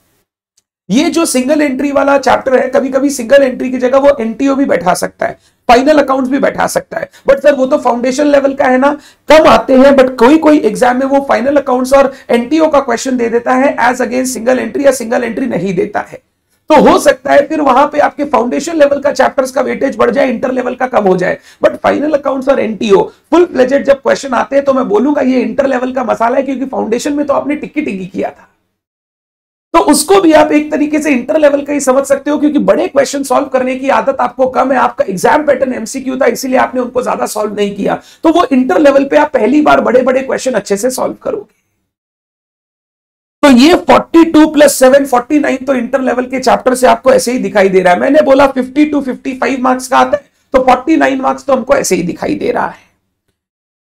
S1: ये जो सिंगल एंट्री वाला चैप्टर है कभी कभी सिंगल एंट्री की जगह वो एनटीओ भी बैठा सकता है फाइनल अकाउंट्स भी बैठा सकता है। बट सर वो तो फाउंडेशन लेवल का है ना, कम आते हैं बट कोई कोई एग्ज़ाम में वो फाइनल अकाउंट्स और एनटीओ का क्वेश्चन दे देता है एज अगेंस्ट सिंगल एंट्री या सिंगल एंट्री नहीं देता है। तो हो सकता है फिर वहाँ पे आपके फाउंडेशन लेवल का चैप्टर्स का वेटेज बढ़ जाए इंटर लेवल का कम हो जाए। बट फाइनल अकाउंट्स और एनटीओ फुल प्लेजेड जब क्वेश्चन आते हैं तो मैं बोलूँगा ये इंटर लेवल का मसाला है, क्योंकि फाउंडेशन में तो आपने टिक्की टिक्की किया था। तो उसको भी आप एक तरीके से इंटर लेवल का ही समझ सकते हो, क्योंकि बड़े क्वेश्चन सॉल्व करने की आदत आपको कम है, आपका एग्ज़ाम पैटर्न एमसीक्यू था, इसीलिए आपने उनको ज़्यादा सॉल्व नहीं किया। तो वो इंटर लेवल पे आप पहली बार बड़े बड़े क्वेश्चन अच्छे से सॉल्व करोगे। तो ये 42 प्लस सेवन फोर्टी तो इंटर लेवल के चैप्टर से आपको ऐसे ही दिखाई दे रहा है। मैंने बोला 50 टू 55 मार्क्स का आता है तो 49 मार्क्स तो हमको ऐसे ही दिखाई दे रहा है।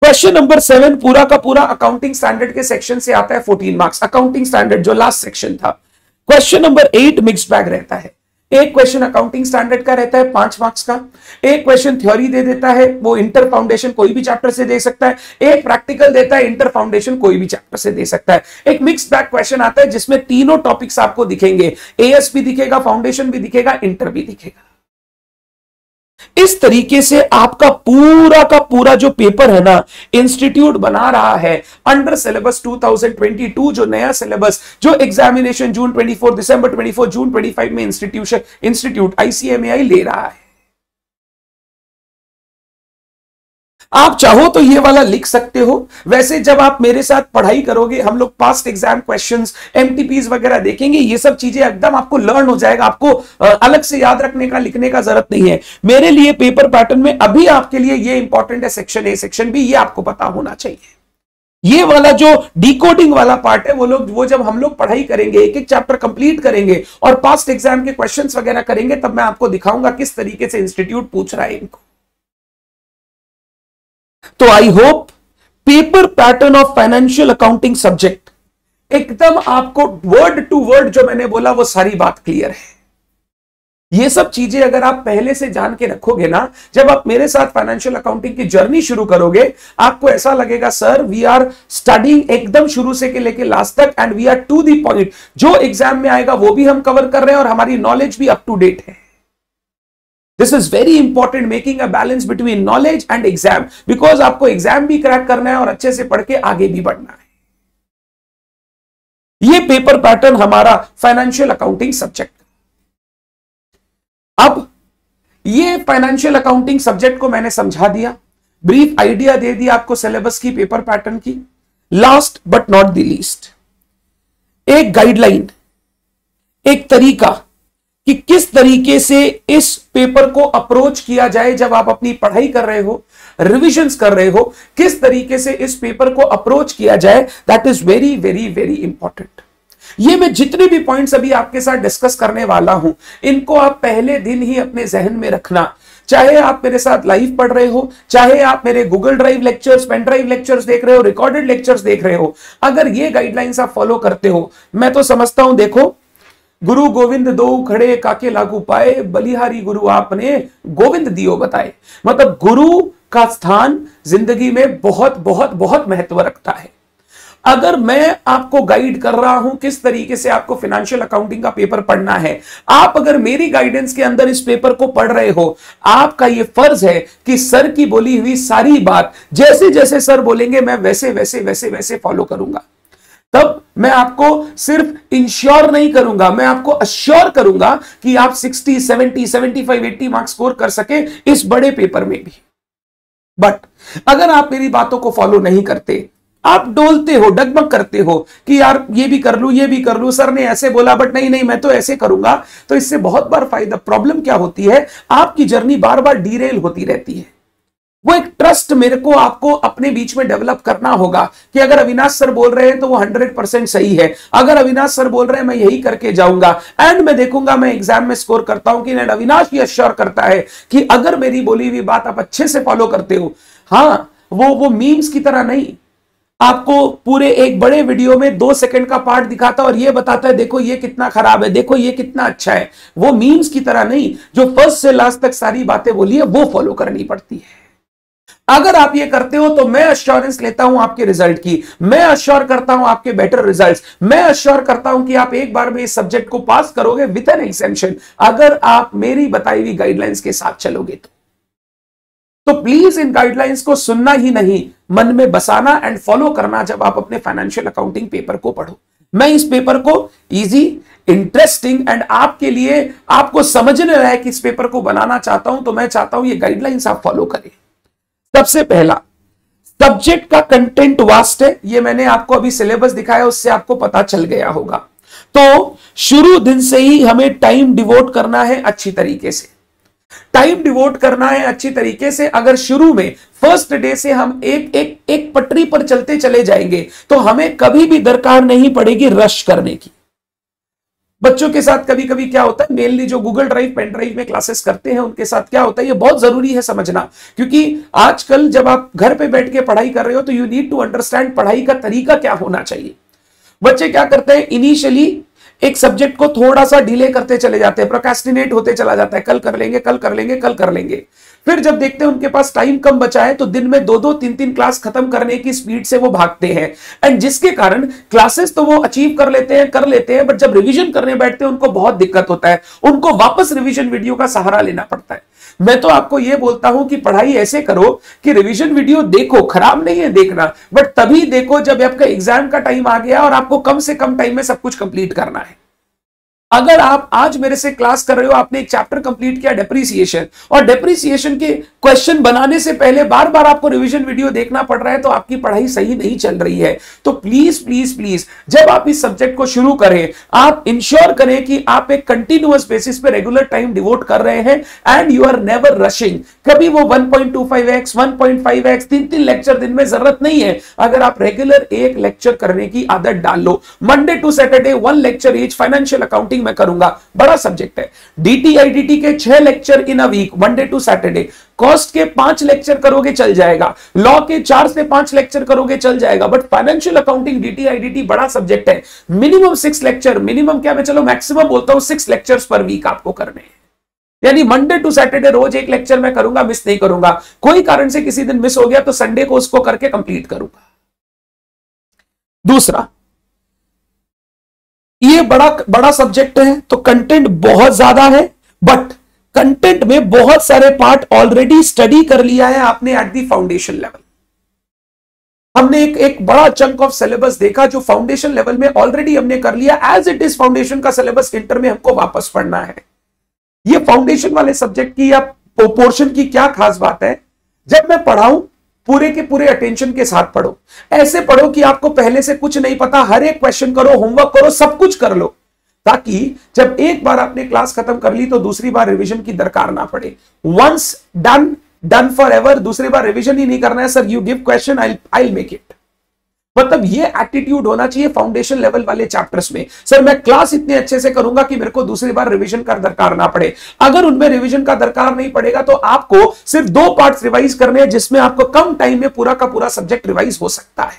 S1: क्वेश्चन नंबर सेवन पूरा का पूरा अकाउंटिंग स्टैंडर्ड के सेक्शन से आता है फोर्टीन मार्क्स अकाउंटिंग स्टैंडर्ड जो लास्ट सेक्शन था। Question number eight mix bag रहता है। एक क्वेश्चन अकाउंटिंग स्टैंडर्ड का रहता है पाँच मार्क्स का। एक क्वेश्चन थ्योरी दे देता है, वो इंटर फाउंडेशन कोई भी चैप्टर से दे सकता है। एक प्रैक्टिकल देता है इंटर फाउंडेशन कोई भी चैप्टर से दे सकता है। एक मिक्स बैग क्वेश्चन आता है, जिसमें तीनों टॉपिक्स आपको दिखेंगे। एएस भी दिखेगा फाउंडेशन भी दिखेगा इंटर भी दिखेगा। इस तरीके से आपका पूरा का पूरा जो पेपर है ना, इंस्टीट्यूट बना रहा है। अंडर सिलेबस 2022 जो नया सिलेबस जो एग्जामिनेशन जून 24 दिसंबर 24 जून 25 में इंस्टीट्यूशन इंस्टीट्यूट आईसीएमएआई ले रहा है। आप चाहो तो ये वाला लिख सकते हो। वैसे जब आप मेरे साथ पढ़ाई करोगे, हम लोग पास्ट एग्ज़ाम क्वेश्चंस एमटीपीज वगैरह देखेंगे, ये सब चीज़ें एकदम आपको लर्न हो जाएगा। आपको अलग से याद रखने का, लिखने का ज़रूरत नहीं है। मेरे लिए पेपर पैटर्न में अभी आपके लिए ये इंपॉर्टेंट है सेक्शन ए सेक्शन बी ये आपको पता होना चाहिए। ये वाला जो डिकोडिंग वाला पार्ट है, वो लोग, वो जब हम लोग पढ़ाई करेंगे, एक एक चैप्टर कंप्लीट करेंगे और पास्ट एग्ज़ाम के क्वेश्चंस वगैरह करेंगे, तब मैं आपको दिखाऊँगा किस तरीके से इंस्टीट्यूट पूछ रहा है इनको। तो I hope paper pattern of financial accounting subject एकदम आपको वर्ड टू वर्ड जो मैंने बोला वो सारी बात क्लियर है। ये सब चीज़ें अगर आप पहले से जान के रखोगे ना, जब आप मेरे साथ फाइनेंशियल अकाउंटिंग की जर्नी शुरू करोगे, आपको ऐसा लगेगा, सर वी आर स्टडिंग एकदम शुरू से के लेके लास्ट तक and we are to the point जो एग्ज़ाम में आएगा वो भी हम कवर कर रहे हैं और हमारी नॉलेज भी अप टू डेट है। This is very important making a balance between knowledge and exam because आपको एग्ज़ाम भी क्रैक करना है और अच्छे से पढ़ के आगे भी बढ़ना है। ये पेपर पैटर्न हमारा फाइनेंशियल अकाउंटिंग सब्जेक्ट अब ये फाइनेंशियल अकाउंटिंग सब्जेक्ट को मैंने समझा दिया। ब्रीफ आइडिया दे दिया आपको सिलेबस की पेपर पैटर्न की। Last but not the least एक गाइडलाइन एक तरीका कि किस तरीके से इस पेपर को अप्रोच किया जाए जब आप अपनी पढ़ाई कर रहे हो रिविजन्स कर रहे हो, किस तरीके से इस पेपर को अप्रोच किया जाए that is very very very important ये मैं जितने भी पॉइंट्स अभी आपके साथ डिस्कस करने वाला हूँ, इनको आप पहले दिन ही अपने जहन में रखना। चाहे आप मेरे साथ लाइव पढ़ रहे हो, चाहे आप मेरे Google drive lectures pen drive lectures देख रहे हो रिकॉर्डेड लेक्चर्स देख रहे हो, अगर ये गाइडलाइंस आप फॉलो करते हो, मैं तो समझता हूँ, देखो गुरु गोविंद दो खड़े काके लागू पाए, बलिहारी गुरु आपने गोविंद दियो बताए। मतलब गुरु का स्थान ज़िंदगी में बहुत बहुत बहुत महत्व रखता है। अगर मैं आपको गाइड कर रहा हूँ किस तरीके से आपको फाइनेंशियल अकाउंटिंग का पेपर पढ़ना है, आप अगर मेरी गाइडेंस के अंदर इस पेपर को पढ़ रहे हो, आपका यह फ़र्ज़ है कि सर की बोली हुई सारी बात जैसे जैसे सर बोलेंगे, मैं वैसे वैसे वैसे वैसे फॉलो करूँगा। तब मैं आपको सिर्फ़ इंश्योर नहीं करूँगा मैं आपको अश्योर करूँगा कि आप 60, 70, 75, 80 मार्क्स स्कोर कर सके इस बड़े पेपर में भी। बट अगर आप मेरी बातों को फॉलो नहीं करते आप डोलते हो डगमग करते हो कि यार ये भी कर लू ये भी कर लू सर ने ऐसे बोला बट नहीं नहीं मैं तो ऐसे करूँगा तो इससे बहुत बार फ़ायदा प्रॉब्लम क्या होती है? आपकी जर्नी बार बार डीरेल होती रहती है। वो एक ट्रस्ट मेरे को आपको अपने बीच में डेवलप करना होगा कि अगर अविनाश सर बोल रहे हैं तो वो हंड्रेड परसेंट सही है। अगर अविनाश सर बोल रहे हैं, मैं यही करके जाऊँगा। एंड मैं देखूँगा, मैं एग्ज़ाम में स्कोर करता हूँ कि अविनाश ये अश्योर करता है कि अगर मेरी बोली हुई बात आप अच्छे से फॉलो करते हो। हाँ वो वो मीम्स की तरह नहीं। आपको पूरे एक बड़े वीडियो में दो सेकंड का पार्ट दिखाता है और ये बताता है, देखो ये कितना खराब है, देखो ये कितना अच्छा है। वो मीम्स की तरह नहीं, जो फ़र्स्ट से लास्ट तक सारी बातें बोली है, वो फॉलो करनी पड़ती है। अगर आप ये करते हो तो मैं अश्योरेंस लेता हूँ आपके रिज़ल्ट की। मैं अश्योर करता हूँ आपके बेटर रिजल्ट्स मैं अश्योर करता हूँ कि आप एक बार में इस सब्जेक्ट को पास करोगे विद एन एक्सेंशन अगर आप मेरी बताई हुई गाइडलाइंस के साथ चलोगे तो। तो प्लीज़ इन गाइडलाइंस को सुनना ही नहीं। मन में बसाना एंड फॉलो करना जब आप अपने फाइनेंशियल अकाउंटिंग पेपर को पढ़ो। मैं इस पेपर को इजी इंटरेस्टिंग एंड आपके लिए, आपको समझने लायक इस पेपर को बनाना चाहता हूँ तो मैं चाहता हूँ ये गाइडलाइंस आप फॉलो करें। सबसे पहला सब्जेक्ट का कंटेंट वास्ट है। ये मैंने आपको अभी सिलेबस दिखाया, उससे आपको पता चल गया होगा। तो शुरू दिन से ही हमें टाइम डिवोट करना है अच्छी तरीके से। टाइम डिवोट करना है अच्छी तरीके से। अगर शुरू में फ़र्स्ट डे से हम एक एक एक पटरी पर चलते चले जाएँगे तो हमें कभी भी दरकार नहीं पड़ेगी रश करने की। बच्चों के साथ कभी कभी क्या होता है मेनली जो गूगल ड्राइव पेन ड्राइव में क्लासेस करते हैं, उनके साथ क्या होता है, ये बहुत ज़रूरी है समझना। क्योंकि आजकल जब आप घर पे बैठ के पढ़ाई कर रहे हो तो यू नीड टू अंडरस्टैंड पढ़ाई का तरीका क्या होना चाहिए। बच्चे क्या करते हैं इनिशियली एक सब्जेक्ट को थोड़ा सा डिले करते चले जाते हैं प्रोकेस्टिनेट होते चला जाता है, कल कर लेंगे, कल कर लेंगे, कल कर लेंगे। फिर जब देखते हैं उनके पास टाइम कम बचा है तो दिन में दो दो तीन तीन क्लास खत्म करने की स्पीड से वो भागते हैं। एंड जिसके कारण क्लासेस तो वो अचीव कर लेते हैं, कर लेते हैं बट जब रिविजन करने बैठते हैं, उनको बहुत दिक्कत होता है। उनको वापस रिविजन वीडियो का सहारा लेना पड़ता है। मैं तो आपको यह बोलता हूँ कि पढ़ाई ऐसे करो कि रिवीजन वीडियो देखो, खराब नहीं है देखना बट तभी देखो जब आपका एग्ज़ाम का टाइम आ गया और आपको कम से कम टाइम में सब कुछ कंप्लीट करना है। अगर आप आज मेरे से क्लास कर रहे हो, आपने एक चैप्टर कंप्लीट किया डेप्रिसिएशन और डेप्रिसिएशन के क्वेश्चन बनाने से पहले बार बार आपको रिवीजन वीडियो देखना पड़ रहा है तो आपकी पढ़ाई सही नहीं चल रही है। तो प्लीज़ प्लीज़ प्लीज़ जब आप इस सब्जेक्ट को शुरू करें, आप इंश्योर करें कि आप एक कंटिन्यूअस बेसिस पे रेगुलर टाइम डिवोट कर रहे हैं and you are never rushing कभी वो 1.25x 1.5x तीन तीन लेक्चर दिन में ज़रूरत नहीं है। अगर आप रेगुलर एक लेक्चर करने की आदत डाल लो। Monday to Saturday one lecture as financial accounting में करूँगा। बड़ा सब्जेक्ट है। डीटीआईडीटी के छह lecture in a week Monday to Saturday cost के पाँच लेक्चर करोगे, चल जाएगा। लॉ के चार से पाँच लेक्चर करोगे, चल जाएगा। बट फाइनेंशियल अकाउंटिंग डीटीआईडीटी बड़ा सब्जेक्ट है। मिनिमम सिक्स लेक्चर मिनिमम क्या मैं चलो मैक्सिमम बोलता हूँ सिक्स लेक्चर्स पर वीक आपको करने यानी मंडे टू सैटरडे रोज एक लेक्चर मैं करूँगा मिस नहीं करूँगा। कोई कारण से किसी दिन मिस हो गया तो संडे को उसको करके कंप्लीट करूँगा। दूसरा ये बड़ा बड़ा सब्जेक्ट है तो कंटेंट बहुत ज़्यादा है बट कंटेंट में बहुत सारे पार्ट ऑलरेडी स्टडी कर लिया है आपने एट दी फाउंडेशन लेवल हमने एक एक बड़ा चंक ऑफ़ सिलेबस देखा जो फाउंडेशन लेवल में ऑलरेडी हमने कर लिया एज इट इज़ फाउंडेशन का सिलेबस इंटर में हमको वापस पढ़ना है. ये फाउंडेशन वाले सब्जेक्ट की या पोर्शन की क्या खास बात है? जब मैं पढ़ाऊं पूरे के पूरे अटेंशन के साथ पढ़ो। ऐसे पढ़ो कि आपको पहले से कुछ नहीं पता, हर एक क्वेश्चन करो होमवर्क करो, सब कुछ कर लो। ताकि जब एक बार आपने क्लास खत्म कर ली तो दूसरी बार रिवीजन की दरकार ना पड़े। Once done done forever दूसरी बार रिवीजन ही नहीं करना है sir you give question I I make it मतलब ये एटीट्यूड होना चाहिए फाउंडेशन लेवल वाले चैप्टर्स में। सर मैं क्लास इतने अच्छे से करूँगा कि मेरे को दूसरी बार रिवीजन का दरकार ना पड़े। अगर उनमें रिवीजन का दरकार नहीं पड़ेगा तो आपको सिर्फ़ दो पार्ट्स रिवाइज करने हैं, जिसमें आपको कम टाइम में पूरा का पूरा सब्जेक्ट रिवाइज हो सकता है।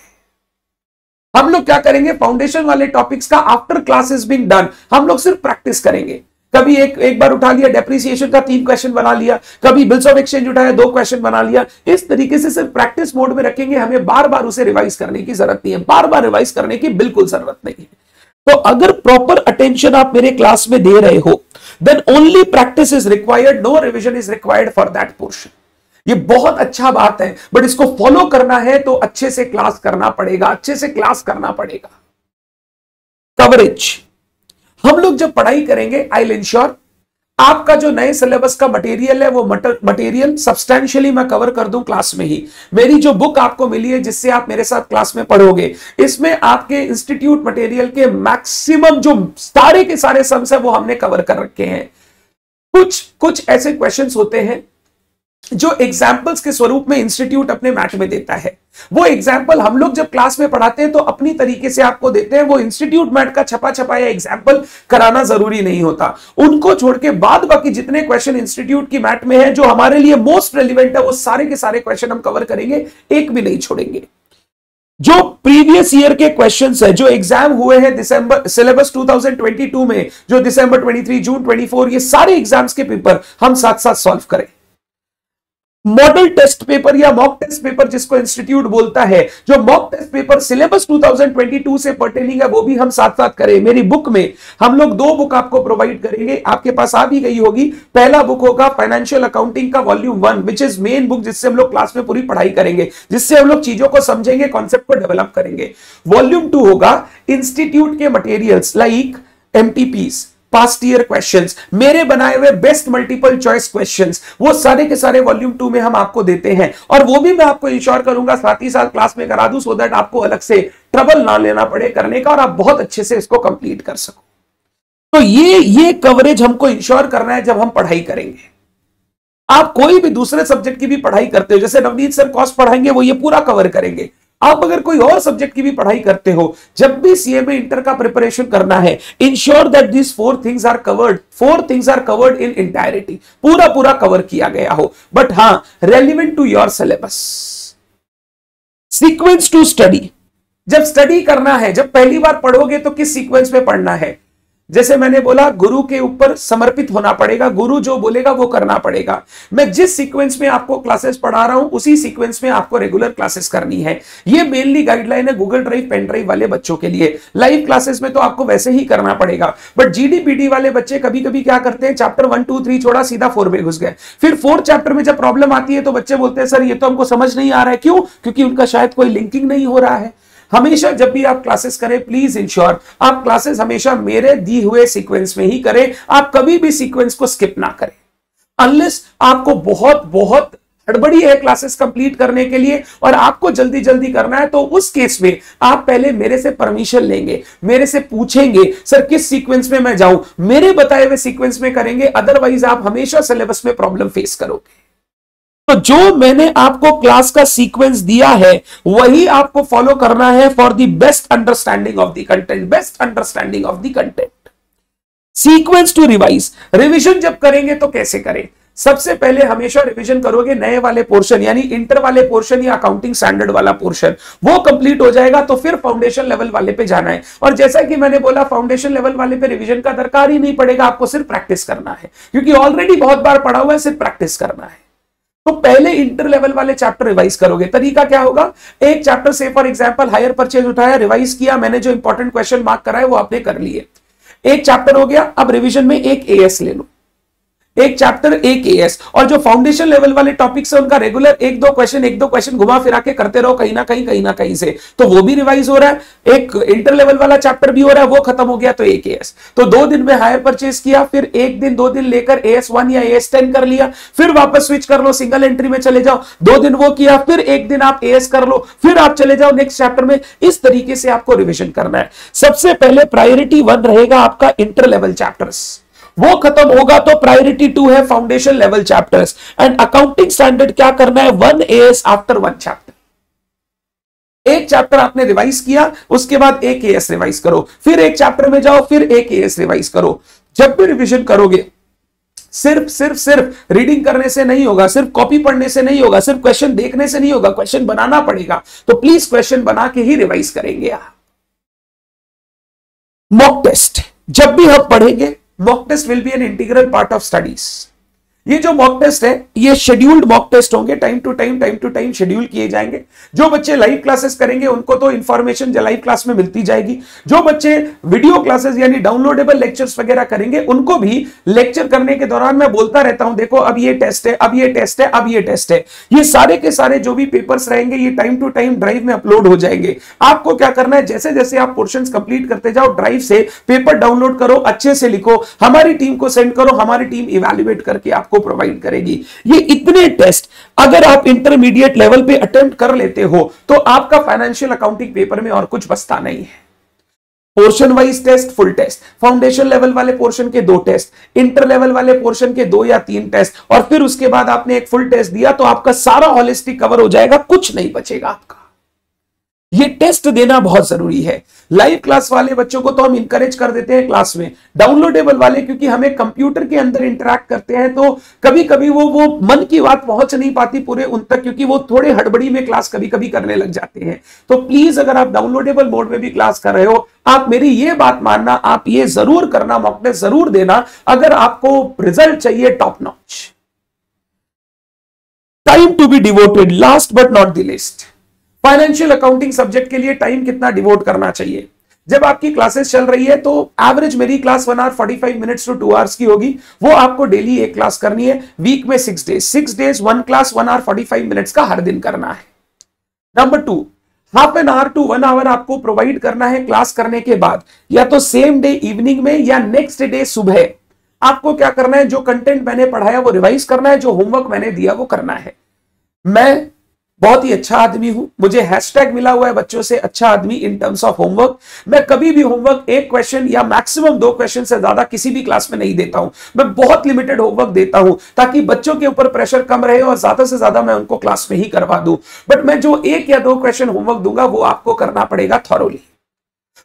S1: हम लोग क्या करेंगे? फाउंडेशन वाले टॉपिक्स का आफ्टर क्लासेस बिंग डन हम लोग सिर्फ़ प्रैक्टिस करेंगे। कभी एक एक बार उठा लिया डेप्रिसिएशन का तीन क्वेश्चन बना लिया, कभी बिल्स ऑफ़ एक्सचेंज उठाया, दो क्वेश्चन बना लिया। इस तरीके से सिर्फ़ प्रैक्टिस मोड में रखेंगे, हमें बार बार उसे रिवाइज करने की ज़रूरत नहीं है। बार बार रिवाइज करने की बिल्कुल ज़रूरत नहीं है। तो अगर प्रॉपर अटेंशन आप मेरे क्लास में दे रहे हो then only practice is required no revision is required for that portion ये बहुत अच्छा बात है बट इसको फॉलो करना है तो अच्छे से क्लास करना पड़ेगा, अच्छे से क्लास करना पड़ेगा। कवरेज हम लोग जब पढ़ाई करेंगे आई विल इंश्योर आपका जो नए सिलेबस का मटेरियल है, वो मटेरियल सब्सटैंशियली मैं कवर कर दूँ क्लास में ही। मेरी जो बुक आपको मिली है, जिससे आप मेरे साथ क्लास में पढ़ोगे, इसमें आपके इंस्टीट्यूट मटेरियल के मैक्सिमम जो सारे के सारे सम्स है, वो हमने कवर कर रखे हैं। कुछ कुछ ऐसे क्वेश्चंस होते हैं जो एग्जाम्पल्स के स्वरूप में इंस्टीट्यूट अपने मैट में देता है। वो एग्ज़ाम्पल हम लोग जब क्लास में पढ़ाते हैं तो अपनी तरीके से आपको देते हैं, वो इंस्टीट्यूट मैट का छपा छपाया एग्ज़ाम्पल कराना ज़रूरी नहीं होता। उनको छोड़ के बाद बाकी जितने क्वेश्चन इंस्टीट्यूट की मैट में है, जो हमारे लिए मोस्ट रेलिवेंट है, वो सारे के सारे क्वेश्चन हम कवर करेंगे, एक भी नहीं छोड़ेंगे। जो प्रीवियस ईयर के क्वेश्चंस है, जो एग्ज़ाम हुए हैं दिसंबर सिलेबस 2022 में, जो दिसंबर 23 जून 24 ये सारे एग्ज़ाम्स के पेपर हम साथ साथ सॉल्व करें। मॉडल टेस्ट पेपर या मॉक टेस्ट पेपर जिसको इंस्टीट्यूट बोलता है, जो मॉक टेस्ट पेपर सिलेबस 2022 से पर्टेनिंग है, वो भी हम साथ साथ करें। मेरी बुक में हम लोग दो बुक आपको प्रोवाइड करेंगे। आपके पास आ भी गई होगी। पहला बुक होगा फाइनेंशियल अकाउंटिंग का volume one which is main book जिससे हम लोग क्लास में पूरी पढ़ाई करेंगे, जिससे हम लोग चीज़ों को समझेंगे कॉन्सेप्ट को डेवलप करेंगे। वॉल्यूम टू होगा इंस्टीट्यूट के materials like MTPs past year questions मेरे बनाए हुए बेस्ट मल्टीपल चॉइस क्वेश्चंस वो सारे के सारे वॉल्यूम टू में हम आपको देते हैं। और वो भी मैं आपको इंश्योर करूँगा, साथ ही साथ क्लास में करा दूँ सो दैट आपको अलग से ट्रबल ना लेना पड़े करने का और आप बहुत अच्छे से इसको कंप्लीट कर सको। तो ये ये कवरेज हमको इंश्योर करना है जब हम पढ़ाई करेंगे। आप कोई भी दूसरे सब्जेक्ट की भी पढ़ाई करते हो, जैसे नवनीत सर कॉस्ट पढ़ाएँगे, वो ये पूरा कवर करेंगे। आप अगर कोई और सब्जेक्ट की भी पढ़ाई करते हो, जब भी सीएमए इंटर का प्रिपरेशन करना है ensure that this four things are covered four things are covered in entirety पूरा पूरा कवर किया गया हो। बट हाँ relevant to your syllabus sequence to study जब स्टडी करना है, जब पहली बार पढ़ोगे तो किस सीक्वेंस में पढ़ना है? जैसे मैंने बोला, गुरु के ऊपर समर्पित होना पड़ेगा, गुरु जो बोलेगा वो करना पड़ेगा। मैं जिस सीक्वेंस में आपको क्लासेस पढ़ा रहा हूँ, उसी सीक्वेंस में आपको रेगुलर क्लासेस करनी है। ये मेनली गाइडलाइन है गूगल ड्राइव पेन ड्राइव वाले बच्चों के लिए। लाइव क्लासेस में तो आपको वैसे ही करना पड़ेगा। बट जीडीपीडी वाले बच्चे कभी कभी क्या करते हैं चैप्टर वन टू थ्री छोड़ा, सीधा फोर में घुस गए। फिर फोर्थ चैप्टर में जब प्रॉब्लम आती है तो बच्चे बोलते हैं, सर, ये तो हमको समझ नहीं आ रहा है। क्यों? क्योंकि उनका शायद कोई लिंकिंग नहीं हो रहा है। हमेशा जब भी आप क्लासेस करें प्लीज़ इंश्योर आप क्लासेस हमेशा मेरे दी हुए सीक्वेंस में ही करें। आप कभी भी सीक्वेंस को स्किप ना करें। अनलेस आपको बहुत बहुत हड़बड़ी है क्लासेस कंप्लीट करने के लिए और आपको जल्दी जल्दी करना है तो उस केस में आप पहले मेरे से परमिशन लेंगे, मेरे से पूछेंगे, सर, किस सीक्वेंस में मैं जाऊँ? मेरे बताए हुए सीक्वेंस में करेंगे अदरवाइज़ आप हमेशा सिलेबस में प्रॉब्लम फेस करोगे। तो जो मैंने आपको क्लास का सीक्वेंस दिया है, वही आपको फॉलो करना है for the best understanding of the content best understanding of the content sequence to revise revision जब करेंगे तो कैसे करें? सबसे पहले हमेशा रिवीजन करोगे नए वाले पोर्शन यानी इंटर वाले पोर्शन या अकाउंटिंग स्टैंडर्ड वाला पोर्शन वो कंप्लीट हो जाएगा तो फिर फाउंडेशन लेवल वाले पे जाना है। और जैसा कि मैंने बोला फाउंडेशन लेवल वाले पे रिवीजन का दरकार ही नहीं पड़ेगा, आपको सिर्फ़ प्रैक्टिस करना है। क्योंकि ऑलरेडी बहुत बार पढ़ा हुआ है, सिर्फ़ प्रैक्टिस करना है। तो पहले इंटर लेवल वाले चैप्टर रिवाइज करोगे। तरीका क्या होगा? एक चैप्टर से फॉर एग्ज़ाम्पल हायर परचेज उठाया रिवाइज किया, मैंने जो इंपॉर्टेंट क्वेश्चन मार्क कराए, वो आपने कर लिए। एक चैप्टर हो गया, अब रिविजन में एक एएस ले लो। एक चैप्टर एक एएस और जो फाउंडेशन लेवल वाले टॉपिक से उनका रेगुलर एक दो क्वेश्चन एक दो क्वेश्चन घुमा फिरा के करते रहो कहीं ना कहीं कहीं ना कहीं से। तो वो भी रिवाइज हो रहा है। एक इंटर लेवल वाला चैप्टर भी हो रहा है, वो खत्म हो गया तो एक एएस तो दो दिन में हायर परचेज किया, फिर एक दिन, दो दिन लेकर एएस वन या एएस टेन कर लिया, फिर वापस स्विच कर लो सिंगल एंट्री में चले जाओ। दो दिन वो किया, फिर एक दिन आप एएस कर लो, फिर आप चले जाओ नेक्स्ट चैप्टर में। इस तरीके से आपको रिविजन करना है। सबसे पहले प्रायोरिटी वन रहेगा आपका इंटर लेवल चैप्टर्स वो खत्म होगा तो प्रायोरिटी टू है foundation level chapters and accounting standard क्या करना है? One as after one chapter एक चैप्टर आपने रिवाइज किया, उसके बाद एक एस रिवाइज करो। फिर एक चैप्टर में जाओ, फिर एक एस रिवाइज करो। जब भी रिविजन करोगे, सिर्फ़ सिर्फ़ सिर्फ़ रीडिंग करने से नहीं होगा, सिर्फ़ कॉपी पढ़ने से नहीं होगा, सिर्फ़ क्वेश्चन देखने से नहीं होगा क्वेश्चन बनाना पड़ेगा। तो प्लीज़ क्वेश्चन बना के ही रिवाइज करेंगे आप। मॉक टेस्ट जब भी हम पढ़ेंगे mock test will be an integral part of studies ये जो मॉक टेस्ट है, ये शेड्यूल्ड मॉक टेस्ट होंगे time to time time to time schedule किए जाएँगे। जो बच्चे लाइव क्लासेस करेंगे, उनको तो इंफॉर्मेशन लाइव क्लास में मिलती जाएगी। जो बच्चे वीडियो क्लासेस यानी डाउनलोडेबल लेक्चर्स वगैरह करेंगे, उनको भी लेक्चर करने के दौरान मैं बोलता रहता हूँ, देखो, अब ये टेस्ट है, अब ये टेस्ट है, अब ये टेस्ट है। ये सारे के सारे जो भी पेपर्स रहेंगे, ये टाइम टू टाइम ड्राइव में अपलोड हो जाएँगे। आपको क्या करना है, जैसे जैसे आप पोर्शन कंप्लीट करते जाओ ड्राइव से पेपर डाउनलोड करो, अच्छे से लिखो, हमारी टीम को सेंड करो, हमारी टीम इवेल्युएट करके आप आपको प्रोवाइड करेगी। ये इतने टेस्ट अगर आप इंटरमीडिएट लेवल पे अटेम्प्ट कर लेते हो तो आपका फाइनेंशियल अकाउंटिंग पेपर में और कुछ बसता नहीं है। Portion wise test full test foundation level वाले पोर्शन के दो टेस्ट इंटर लेवल वाले पोर्शन के दो या तीन टेस्ट और फिर उसके बाद आपने एक फुल टेस्ट दिया तो आपका सारा हॉलिस्टिक कवर हो जाएगा, कुछ नहीं बचेगा आपका। ये टेस्ट देना बहुत ज़रूरी है। लाइव क्लास वाले बच्चों को तो हम इंकरेज कर देते हैं क्लास में। डाउनलोडेबल वाले, क्योंकि हमें कंप्यूटर के अंदर इंटरेक्ट करते हैं तो कभी कभी वो वो मन की बात पहुँच नहीं पाती पूरे उन तक, क्योंकि वो थोड़े हड़बड़ी में क्लास कभी कभी करने लग जाते हैं। तो प्लीज़ अगर आप डाउनलोडेबल मोड में भी क्लास कर रहे हो, आप मेरी ये बात मानना, आप ये ज़रूर करना मौके ज़रूर देना, अगर आपको रिज़ल्ट चाहिए top notch time to be devoted last but not the least financial accounting subject के लिए टाइम कितना डिवोट करना चाहिए? जब आपकी क्लासेस चल रही है तो एवरेज मेरी class one hour forty five minutes to two hours की होगी। वो आपको डेली एक क्लास करनी है वीक में six days six days one class one hour forty five minutes का हर दिन करना है। Number two half an hour to one hour आपको प्रोवाइड करना है क्लास करने के बाद। या तो सेम डे इवनिंग में, या नेक्स्ट डे सुबह। आपको क्या करना है, जो कंटेंट मैंने पढ़ाया, वो रिवाइज करना है, जो होमवर्क मैंने दिया, वो करना है। मैं बहुत ही अच्छा आदमी हूँ। मुझे हैशटैग मिला हुआ है बच्चों से अच्छा आदमी इन टर्म्स ऑफ़ होमवर्क मैं कभी भी होमवर्क एक क्वेश्चन या मैक्सिमम दो क्वेश्चन से ज़्यादा किसी भी क्लास में नहीं देता हूँ। मैं बहुत लिमिटेड होमवर्क देता हूँ ताकि बच्चों के ऊपर प्रेशर कम रहे और ज़्यादा से ज़्यादा मैं उनको क्लास में ही करवा दूँ। बट मैं जो एक या दो क्वेश्चन होमवर्क दूँगा, वो आपको करना पड़ेगा थॉरोली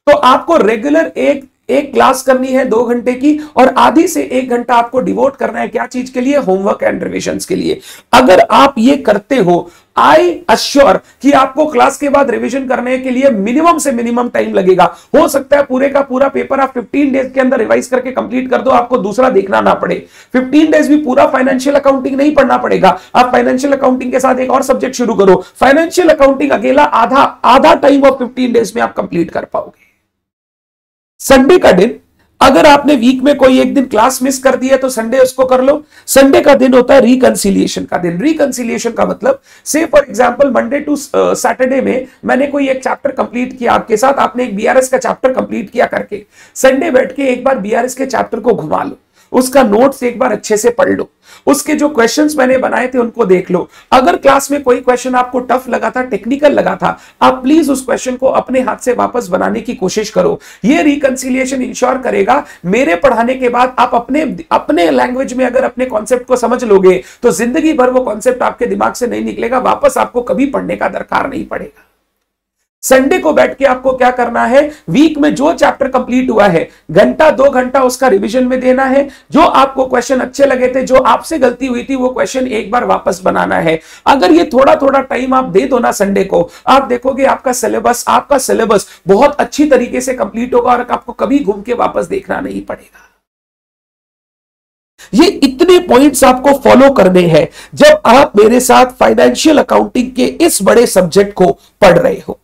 S1: तो आपको रेगुलर एक एक क्लास करनी है दो घंटे की और आधी से एक घंटा आपको डिवोट करना है क्या चीज़ के लिए? होमवर्क एंड रिविजन के लिए। अगर आप ये करते हो आई अश्योर कि आपको क्लास के बाद रिवीजन करने के लिए मिनिमम से मिनिमम टाइम लगेगा। हो सकता है पूरे का पूरा पेपर आप 15 डेज़ के अंदर रिवाइज करके कंप्लीट कर दो, आपको दूसरा देखना ना पड़े। 15 डेज़ भी पूरा फाइनेंशियल अकाउंटिंग नहीं पढ़ना पड़ेगा। आप फाइनेंशियल अकाउंटिंग के साथ एक और सब्जेक्ट शुरू करो। फाइनेंशियल अकाउंटिंग अकेला आधा आधा टाइम और फिफ्टीन डेज़ में आप कंप्लीट कर पाओगे। संडे का दिन, अगर आपने वीक में कोई एक दिन क्लास मिस कर दिया तो संडे उसको कर लो। संडे का दिन होता है रिकनसिलियेशन का दिन। रिकंसिलिएशन का मतलब से for example Monday to Saturday में मैंने कोई एक चैप्टर कंप्लीट किया आपके साथ, आपने एक बीआरएस का चैप्टर कंप्लीट किया करके। संडे बैठ के एक बार बीआरएस के चैप्टर को घुमा लो। उसका नोट्स एक बार अच्छे से पढ़ लो। उसके जो क्वेश्चंस मैंने बनाए थे उनको देख लो। अगर क्लास में कोई क्वेश्चन आपको टफ लगा था टेक्निकल लगा था, आप प्लीज़ उस क्वेश्चन को अपने हाथ से वापस बनाने की कोशिश करो। ये रिकंसिलिएशन इंश्योर करेगा, मेरे पढ़ाने के बाद आप अपने अपने लैंग्वेज में अगर अपने कॉन्सेप्ट को समझ लोगे तो ज़िंदगी भर वो कॉन्सेप्ट आपके दिमाग से नहीं निकलेगा, वापस आपको कभी पढ़ने का दरकार नहीं पड़ेगा। संडे को बैठ के आपको क्या करना है? वीक में जो चैप्टर कंप्लीट हुआ है, घंटा, दो घंटा उसका रिवीजन में देना है। जो आपको क्वेश्चन अच्छे लगे थे, जो आपसे गलती हुई थी, वो क्वेश्चन एक बार वापस बनाना है। अगर ये थोड़ा थोड़ा टाइम आप दे दो ना संडे को, आप देखोगे आपका सिलेबस आपका सिलेबस बहुत अच्छी तरीके से कंप्लीट होगा और आपको कभी घूम के वापस देखना नहीं पड़ेगा। ये इतने पॉइंट्स आपको फॉलो करने हैं, जब आप मेरे साथ फाइनेंशियल अकाउंटिंग के इस बड़े सब्जेक्ट को पढ़ रहे हो।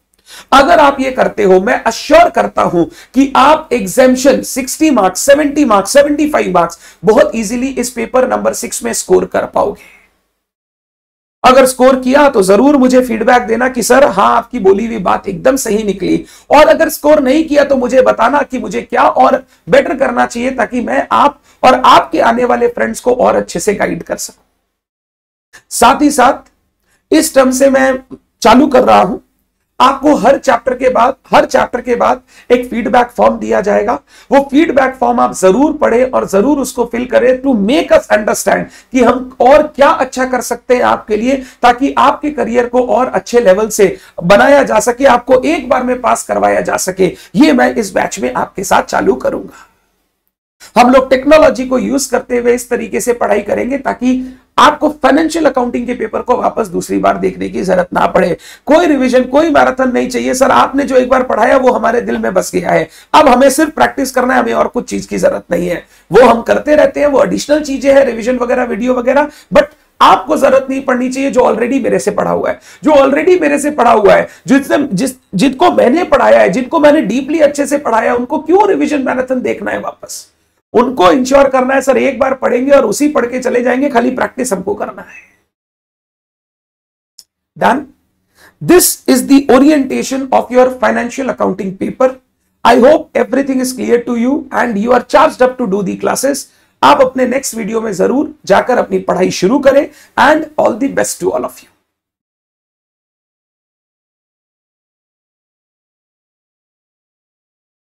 S1: अगर आप ये करते हो, मैं अश्योर करता हूँ कि आप एग्जामेशन 60 मार्क्स 70 मार्क्स 75 मार्क्स बहुत इजीली इस पेपर नंबर सिक्स में स्कोर कर पाओगे। अगर स्कोर किया तो ज़रूर मुझे फीडबैक देना कि, सर, हाँ, आपकी बोली हुई बात एकदम सही निकली। और अगर स्कोर नहीं किया तो मुझे बताना कि मुझे क्या और बेटर करना चाहिए ताकि मैं आप और आपके आने वाले फ्रेंड्स को और अच्छे से गाइड कर सकूँ। साथ ही साथ, इस टर्म से मैं चालू कर रहा हूँ। आपको हर चैप्टर के बाद, हर चैप्टर के बाद एक फीडबैक फॉर्म दिया जाएगा। वो फीडबैक फॉर्म आप ज़रूर पढ़े और ज़रूर उसको फिल करें टू मेक अस अंडरस्टैंड कि हम और क्या अच्छा कर सकते हैं आपके लिए, ताकि आपके करियर को और अच्छे लेवल से बनाया जा सके, आपको एक बार में पास करवाया जा सके। ये मैं इस बैच में आपके साथ चालू करूँगा। हम लोग टेक्नोलॉजी को यूज़ करते हुए इस तरीके से पढ़ाई करेंगे ताकि आपको फाइनेंशियल अकाउंटिंग के पेपर को वापस दूसरी बार देखने की ज़रूरत ना पड़े। कोई रिवीजन कोई मैराथन नहीं चाहिए। सर, आपने जो एक बार पढ़ाया, वो हमारे दिल में बस गया है। अब हमें सिर्फ़ प्रैक्टिस करना है, हमें और कुछ चीज़ की ज़रूरत नहीं है। वो हम करते रहते हैं, वो एडिशनल चीज़ें हैं रिविजन वगैरह वीडियो वगैरह बट आपको ज़रूरत नहीं पड़नी चाहिए जो ऑलरेडी मेरे से पढ़ा हुआ है। जो ऑलरेडी मेरे से पढ़ा हुआ है, जिसने, जिस, जिनको मैंने पढ़ाया है, जिनको मैंने डीपली अच्छे से पढ़ाया उनको क्यों रिविजन मैराथन देखना है वापस? उनको इंश्योर करना है, सर, एक बार पढ़ेंगे और उसी पढ़ के चले जाएँगे, खाली प्रैक्टिस हमको करना है। Done this is the orientation of your financial accounting paper I hope everything is clear to you and you are charged up to do the classes आप अपने नेक्स्ट वीडियो में ज़रूर जाकर अपनी पढ़ाई शुरू करें and all the best to all of you